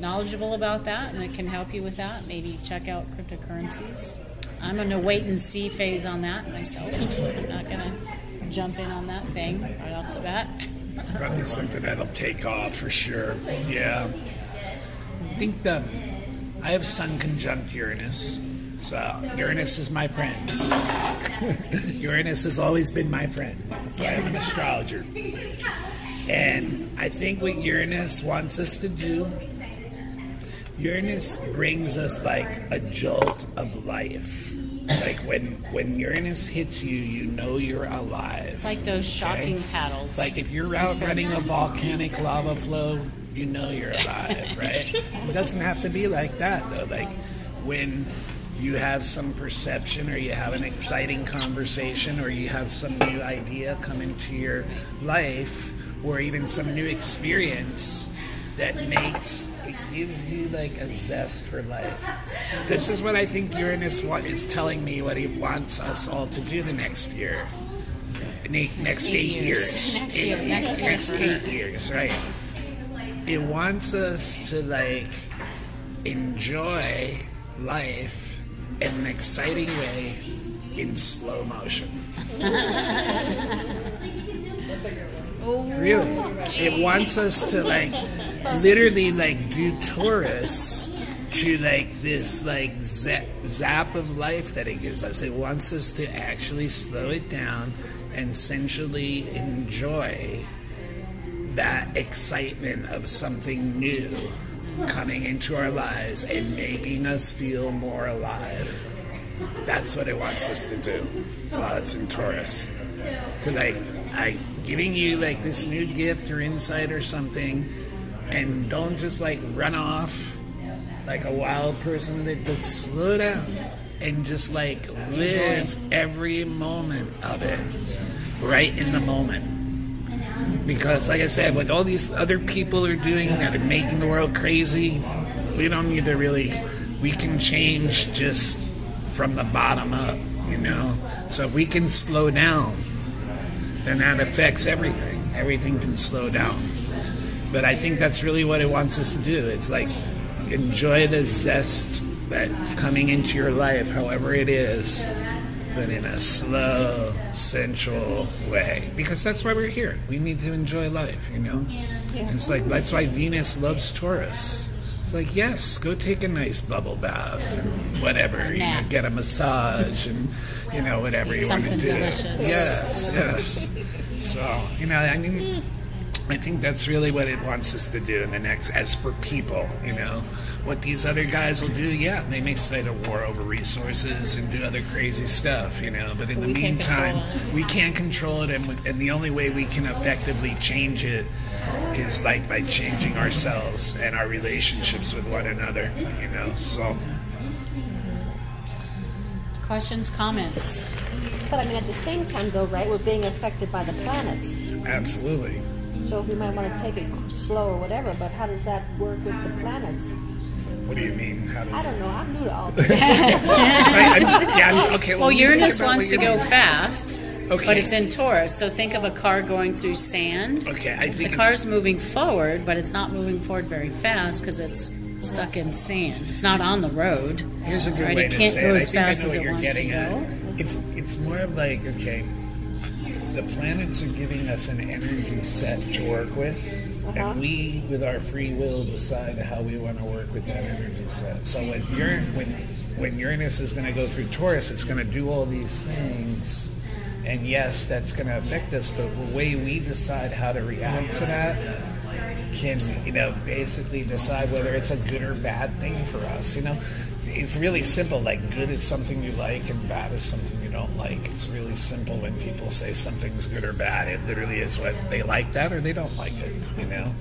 Speaker 1: knowledgeable about that and that can help you with that, maybe check out cryptocurrencies. I'm in a wait and see phase on that myself. I'm not gonna jump in on that thing right off the bat.
Speaker 6: It's probably something that'll take off for sure. Yeah. I think the I have Sun conjunct Uranus. So Uranus is my friend. Uranus has always been my friend. Why I'm an astrologer. And I think what Uranus wants us to do, Uranus brings us like a jolt of life. Like when when Uranus hits you, you know you're alive.
Speaker 1: It's like those shocking
Speaker 6: Okay.
Speaker 1: paddles.
Speaker 6: It's like if you're out running a volcanic lava flow, you know you're alive, right? It doesn't have to be like that though. Like when you have some perception or you have an exciting conversation or you have some new idea come into your life or even some new experience that makes it gives you like a zest for life. This is what I think Uranus is telling me what he wants us all to do the next year. Ne- Next,
Speaker 1: eight
Speaker 6: eight
Speaker 1: years.
Speaker 6: years.
Speaker 1: Next
Speaker 6: Eight
Speaker 1: year, next year
Speaker 6: next
Speaker 1: for
Speaker 6: eight years, right? It wants us to like enjoy life in an exciting way in slow motion. Really, it wants us to like literally like do Taurus to like this like za- zap of life that it gives us. It wants us to actually slow it down and sensually enjoy that excitement of something new coming into our lives and making us feel more alive. That's what it wants us to do while it's in Taurus. Like, I giving you like this new gift or insight or something, and don't just like run off like a wild person. That but slow down and just like live every moment of it, right in the moment because like i said what all these other people are doing that are making the world crazy we don't need to really we can change just from the bottom up you know so we can slow down then that affects everything everything can slow down but i think that's really what it wants us to do it's like enjoy the zest that's coming into your life however it is but in a slow, sensual way. Because that's why we're here. We need to enjoy life, you know? It's like, that's why Venus loves Taurus. It's like, yes, go take a nice bubble bath, and whatever, you know, get a massage and, you know, whatever
Speaker 1: Eat
Speaker 6: you want to do.
Speaker 1: delicious.
Speaker 6: Yes, yes. So, you know, I mean, I think that's really what it wants us to do in the next, as for people, you know. What these other guys will do, yeah, they may start a war over resources and do other crazy stuff, you know, but in the
Speaker 3: we can't
Speaker 6: meantime, we can't control it, and, we- and the only way we can effectively change it is like by changing ourselves and our relationships with one another, you know, so.
Speaker 1: Questions, comments?
Speaker 4: But I mean, at the same time, though, right, we're being affected by the planets.
Speaker 6: Absolutely.
Speaker 4: So we might want to take it slow or whatever, but how does that work with the planets?
Speaker 6: What do you mean? How does
Speaker 4: I don't know. I'm new to all this.
Speaker 6: Right, I'm- yeah, I'm- okay.
Speaker 1: Well,
Speaker 6: let me think
Speaker 1: Uranus wants to go
Speaker 6: mean.
Speaker 1: fast,
Speaker 6: Okay.
Speaker 1: but it's in Taurus. So think of a car going through sand.
Speaker 6: Okay, I
Speaker 1: The
Speaker 6: think it's-
Speaker 1: car's moving forward, but it's not moving forward very fast because it's stuck in sand. It's not on the road.
Speaker 6: Here's a good
Speaker 1: right?
Speaker 6: way
Speaker 1: it
Speaker 6: to
Speaker 1: can't
Speaker 6: say
Speaker 1: go
Speaker 6: it.
Speaker 1: As fast as
Speaker 6: what
Speaker 1: it
Speaker 6: you're
Speaker 1: wants to
Speaker 6: getting at.
Speaker 1: go.
Speaker 6: It's it's more of like okay, the planets are giving us an energy set to work with,
Speaker 4: Uh-huh.
Speaker 6: and we, with our free will, decide how we want to work with that energy set. So when Ur- when when Uranus is going to go through Taurus, it's going to do all these things. And yes, that's going to affect us, but the way we decide how to react to that can, you know, basically decide whether it's a good or bad thing for us. You know, it's really simple. Like, good is something you like, and bad is something you don't like. It's really simple when people say something's good or bad. It literally is what they like that or they don't like it. You know,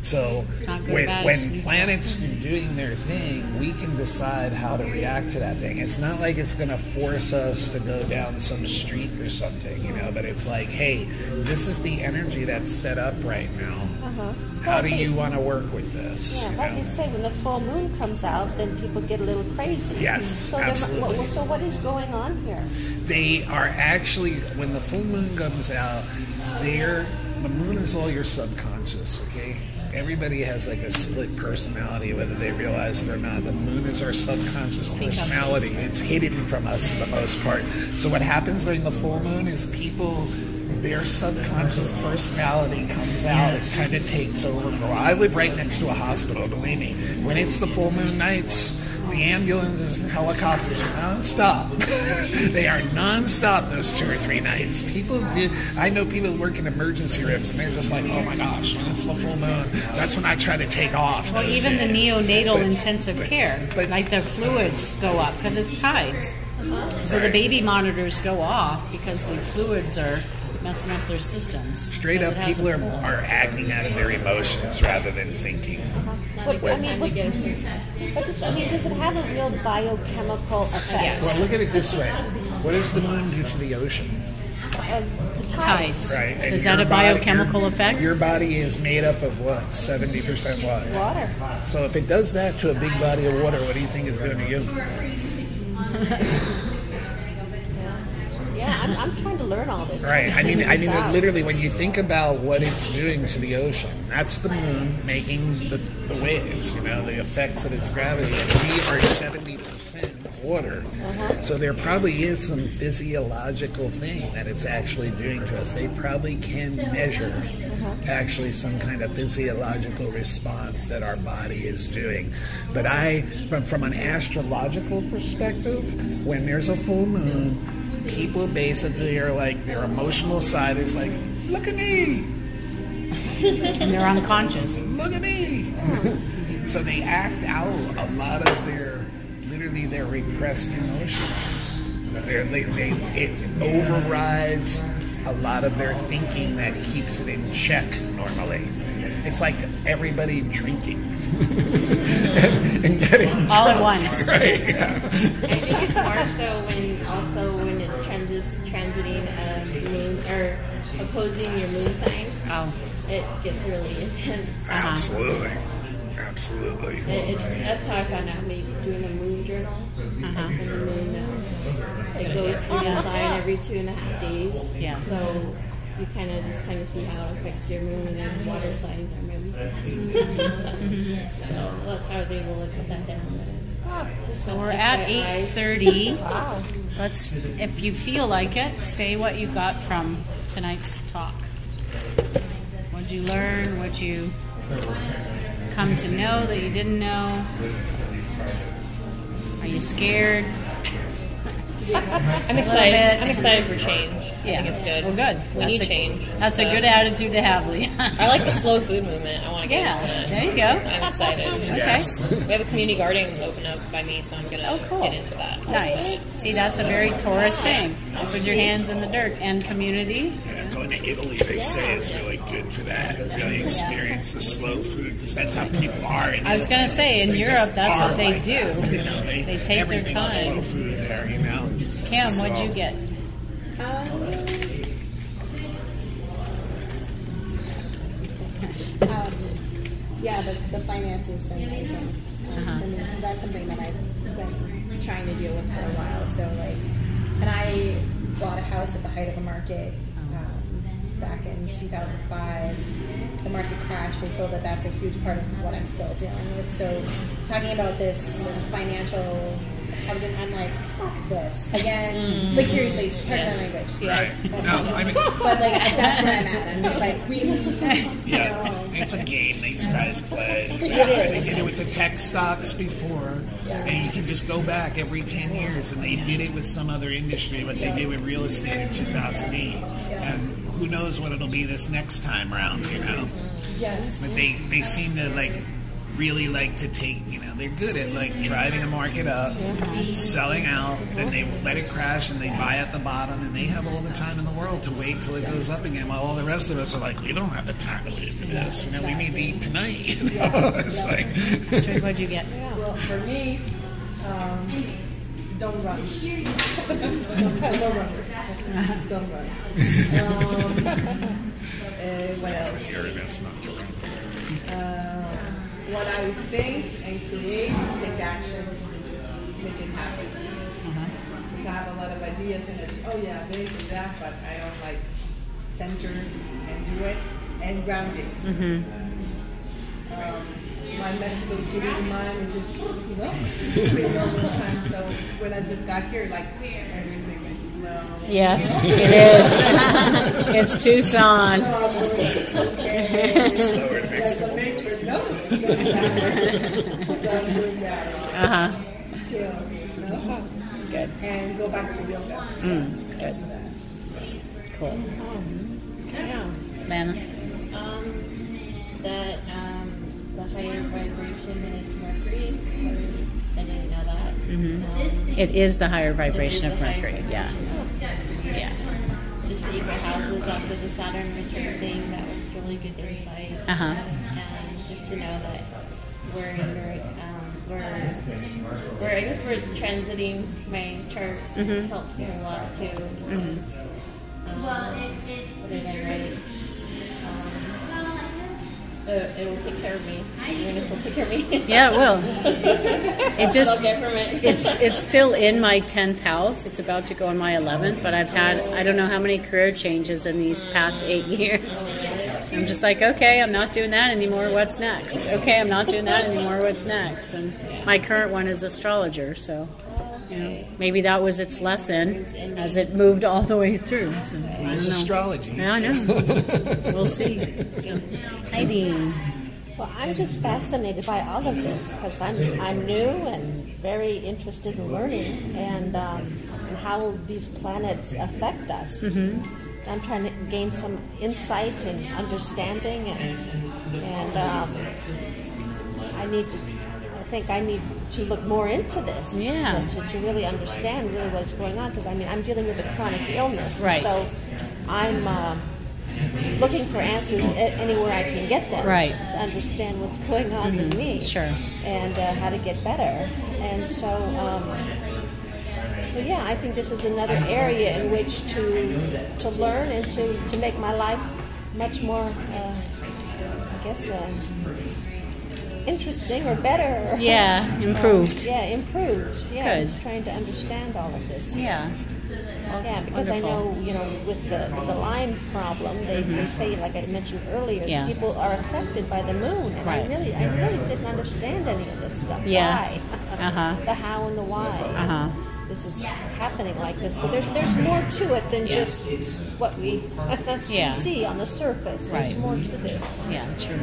Speaker 6: So
Speaker 1: not good or
Speaker 6: when, when planets are doing their thing, we can decide how to react to that thing. It's not like it's going to force us to go down some street or something, you know. But it's like, hey, this is the energy that's set up right now.
Speaker 4: Uh-huh.
Speaker 6: How do you want to work with this?
Speaker 4: Yeah,
Speaker 6: you
Speaker 4: like
Speaker 6: know?
Speaker 4: you say, when the full moon comes out, then people get a little crazy.
Speaker 6: Yes,
Speaker 4: so
Speaker 6: absolutely.
Speaker 4: well, so what is going on here?
Speaker 6: they are actually when the full moon comes out they're the moon is all your subconscious okay everybody has like a split personality whether they realize it or not. The moon is our subconscious personality. it's hidden from us for the most part. So what happens during the full moon is people their subconscious personality comes out. And kind of takes over. For a while. I live right next to a hospital, believe me. When it's the full moon nights, the ambulances and helicopters are nonstop. they are nonstop those two or three nights. People do. I know people work in emergency rooms, and they're just like, "Oh my gosh, when it's the full moon, that's when I try to take off."
Speaker 1: Well, even the neonatal
Speaker 6: But-
Speaker 1: intensive
Speaker 6: but-
Speaker 1: care,
Speaker 6: but-
Speaker 1: like the fluids go up because it's tides. So the baby monitors go off because the fluids are messing up their systems.
Speaker 6: Straight up, people are, are acting out of their emotions rather than thinking.
Speaker 4: What, I mean, what,
Speaker 2: get a certain
Speaker 4: but does, I mean, does it have a real biochemical effect?
Speaker 1: Yes.
Speaker 6: Well, look at it this way: What does the moon do to the ocean?
Speaker 4: Uh, the tides.
Speaker 1: tides.
Speaker 6: Right. and
Speaker 1: Is that
Speaker 6: your
Speaker 1: a
Speaker 6: body-
Speaker 1: biochemical
Speaker 6: your-
Speaker 1: effect?
Speaker 6: Your body is made up of what? Seventy percent what?
Speaker 4: Water.
Speaker 6: So if it does that to a big body of water, what do you think it's doing to you?
Speaker 4: Yeah, I'm, I'm trying to learn all this.
Speaker 6: Right. I mean, I mean,
Speaker 4: out.
Speaker 6: literally, when you think about what it's doing to the ocean, that's the moon making the, the waves. You know, the effects of its gravity, and we are seventy percent water. Uh-huh. So there probably is some physiological thing that it's actually doing to us. They probably can measure uh-huh. actually some kind of physiological response that our body is doing. But I, from, from an astrological perspective, when there's a full moon, people basically are like their emotional side is like, look at me,
Speaker 1: and they're unconscious.
Speaker 6: look at me. so they act out a lot of their, literally their repressed emotions. They're, they, they, it overrides a lot of their thinking that keeps it in check normally. It's like everybody drinking and, and getting
Speaker 1: All at once.
Speaker 6: Right? Yeah.
Speaker 2: I think it's more so when also when it's transis, transiting a moon or opposing your moon sign,
Speaker 1: Oh,
Speaker 2: it gets really intense.
Speaker 1: Uh-huh.
Speaker 6: Absolutely. Absolutely.
Speaker 2: It, it's, that's how I found out. Maybe doing a moon journal.
Speaker 1: Uh-huh.
Speaker 2: And the moon, uh, it goes through your sign every two and a half days.
Speaker 1: Yeah.
Speaker 2: So you kind of just kind of see how it affects your moon and then water signs are maybe. so that's how I was able to put that down. Just
Speaker 1: so we're at eight thirty.
Speaker 4: Wow.
Speaker 1: Let's, if you feel like it, say what you got from tonight's talk. What'd you learn? What'd you come to know that you didn't know? Are you scared?
Speaker 3: I'm excited. I'm excited for change. I
Speaker 1: Yeah.
Speaker 3: think it's good.
Speaker 1: Well, good.
Speaker 3: We
Speaker 1: That's
Speaker 3: need
Speaker 1: a-
Speaker 3: change.
Speaker 1: That's a good attitude to have, Leah.
Speaker 3: I like the slow food movement. I want to get
Speaker 1: Yeah,
Speaker 3: into it.
Speaker 1: there you go.
Speaker 3: I'm excited.
Speaker 6: Yes.
Speaker 3: We have a community garden open up by me, so I'm gonna
Speaker 1: Oh, cool.
Speaker 3: get into that.
Speaker 1: Nice. See, that's a very Taurus thing. Put your hands in the dirt and community.
Speaker 6: Yeah, going to Italy, they say is really good for that. Really experience the slow food because that's how people are. In
Speaker 1: I was gonna say, in
Speaker 6: They
Speaker 1: Europe, that's what they
Speaker 6: like
Speaker 1: do.
Speaker 6: that, you know, they,
Speaker 1: They take their time.
Speaker 6: Slow food there, you know.
Speaker 1: Kim, what'd you get?
Speaker 5: Um, um, yeah, the, the finances thing, I think, um,
Speaker 1: Uh-huh.
Speaker 5: for me, because that's something that I've been trying to deal with for a while. So, like, and I bought a house at the height of the market back in 2005. The market crashed. They sold it. That's a huge part of what I'm still dealing with. So, talking about this financial, I was in, I'm like, fuck this again. Mm. Like seriously, pardon my language.
Speaker 6: Right. No, I mean,
Speaker 5: But like that's where I'm at. I'm just like really, you
Speaker 6: yeah,
Speaker 5: know.
Speaker 6: it's a game these guys play.
Speaker 5: It
Speaker 6: They did it with the tech stocks before, and you can just go back every 10 years, and they did it with some other industry, but they did with real estate in 2008. And who knows what it'll be this next time around, you know?
Speaker 5: Yes.
Speaker 6: But they, they seem to like really like to take, you know, they're good at like driving the market up, selling out, then they let it crash and they buy at the bottom and they have all the time in the world to wait till it goes up again while all the rest of us are like, we don't have the time to wait for this. You know, we need to eat tonight. You know? it's like,
Speaker 1: what'd you get?
Speaker 7: Well, for me, um, don't run. no run. Don't run. Um, what else?
Speaker 6: Uranus, not to run.
Speaker 7: Uh, what I think and create, take action, and just make it happen. Because I have a lot of ideas and it's, oh yeah, this and that, but I don't like center and do it and grounding. Um, my Mexico City mind is just, you know, all the time. So when I just got here, like everything is slow.
Speaker 1: Yes, it is. it's Tucson.
Speaker 6: Slower to
Speaker 7: Like the Matrix, no, it's going down. So I'm doing that.
Speaker 1: Uh huh.
Speaker 7: Chill, you know,
Speaker 1: Good.
Speaker 7: and go back to yoga.
Speaker 1: Mm, good. Cool. Lana.
Speaker 2: Um, that um, the higher vibration is Mercury. I didn't know that. Um,
Speaker 1: It is the higher vibration of
Speaker 2: higher
Speaker 1: Mercury. Yeah.
Speaker 2: vibration.
Speaker 1: Yeah.
Speaker 2: Just the equal houses off of the Saturn return thing. That was really good insight.
Speaker 1: Uh huh.
Speaker 2: and just to know that we're in your, um, we're, we're I guess we're transiting my chart
Speaker 1: Mm-hmm.
Speaker 2: helps me a lot too. because, Um, what did I write? Uh, it will take care of me. Uranus will take care of me.
Speaker 1: Yeah, it will. It just
Speaker 2: get from it.
Speaker 1: it's it's still in my tenth house. It's about to go in my eleventh, but I've had I don't know how many career changes in these past eight years. I'm just like, okay, I'm not doing that anymore. What's next? Okay, I'm not doing that anymore. What's next? And my current one is astrologer, so you know maybe that was its lesson as it moved all the way through. So, I
Speaker 6: It's astrology.
Speaker 1: Yeah, I know. We'll see. Hi, Dean.
Speaker 4: Well, I'm just fascinated by all of this because I'm, I'm new and very interested in learning and, um, and how these planets affect us. I'm trying to gain some insight and understanding, and, and um, I need to. I think I need to look more into this
Speaker 1: Yeah.
Speaker 4: to, to, to really understand really what's going on because I mean I'm dealing with a chronic illness,
Speaker 1: Right.
Speaker 4: So I'm. Uh, looking for answers anywhere I can get them.
Speaker 1: Right.
Speaker 4: To understand what's going on with me.
Speaker 1: Sure.
Speaker 4: And uh, how to get better. And so, um, so yeah, I think this is another area in which to to learn and to, to make my life much more, uh, I guess, uh, interesting or better.
Speaker 1: Yeah, improved.
Speaker 4: Yeah, improved. Yeah,
Speaker 1: Good.
Speaker 4: just trying to understand all of this.
Speaker 1: Yeah.
Speaker 4: Yeah, because I know, you know, with the with the Lyme problem, they, they say, like I mentioned earlier,
Speaker 1: Mm-hmm. Yeah.
Speaker 4: people are affected by the moon, and I really, I really didn't understand any of this stuff.
Speaker 1: Yeah.
Speaker 4: Why?
Speaker 1: Uh-huh.
Speaker 4: the how and the why.
Speaker 1: Uh huh.
Speaker 4: This is happening like this. So there's there's more to it than
Speaker 1: Yeah.
Speaker 4: just what we
Speaker 1: Yeah.
Speaker 4: see on the surface.
Speaker 1: Right.
Speaker 4: There's more to this.
Speaker 1: Yeah, true.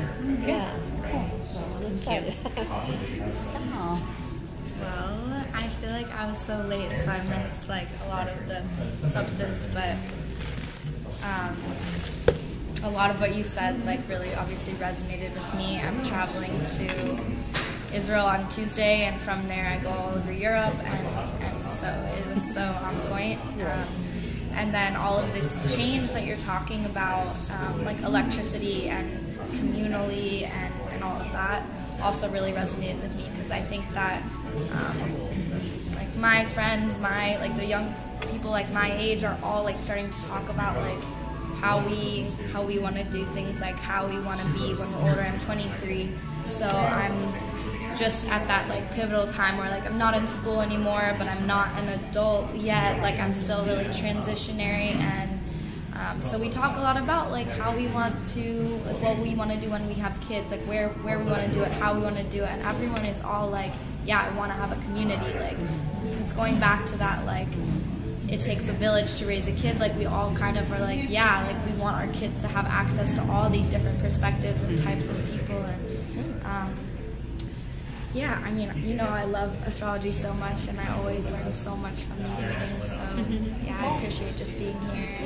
Speaker 4: Yeah. So I'm excited.
Speaker 1: Oh.
Speaker 8: Well, I feel like I was so late, so I missed like a lot of the substance, but um, a lot of what you said like really obviously resonated with me. I'm traveling to Israel on Tuesday, and from there I go all over Europe, and, and so it was so on point. Um, and then all of this change that you're talking about, um, like electricity and communally and, and all of that, also really resonated with me because I think that um, like my friends, my like the young people like my age are all like starting to talk about like how we how we want to do things, like how we want to be when we're older. I'm 23, so I'm just at that like pivotal time where like I'm not in school anymore, but I'm not an adult yet. Like I'm still really transitionary, and um, so we talk a lot about like how we want to, like what we want to do when we have kids, like where where we want to do it, how we want to do it, and everyone is all like, yeah, I want to have a community. Like it's going back to that like it takes a village to raise a kid like we all kind of are like yeah like we want our kids to have access to all these different perspectives and types of people and um, yeah i mean you know i love astrology so much and i always learn so much from these meetings so yeah i appreciate just being here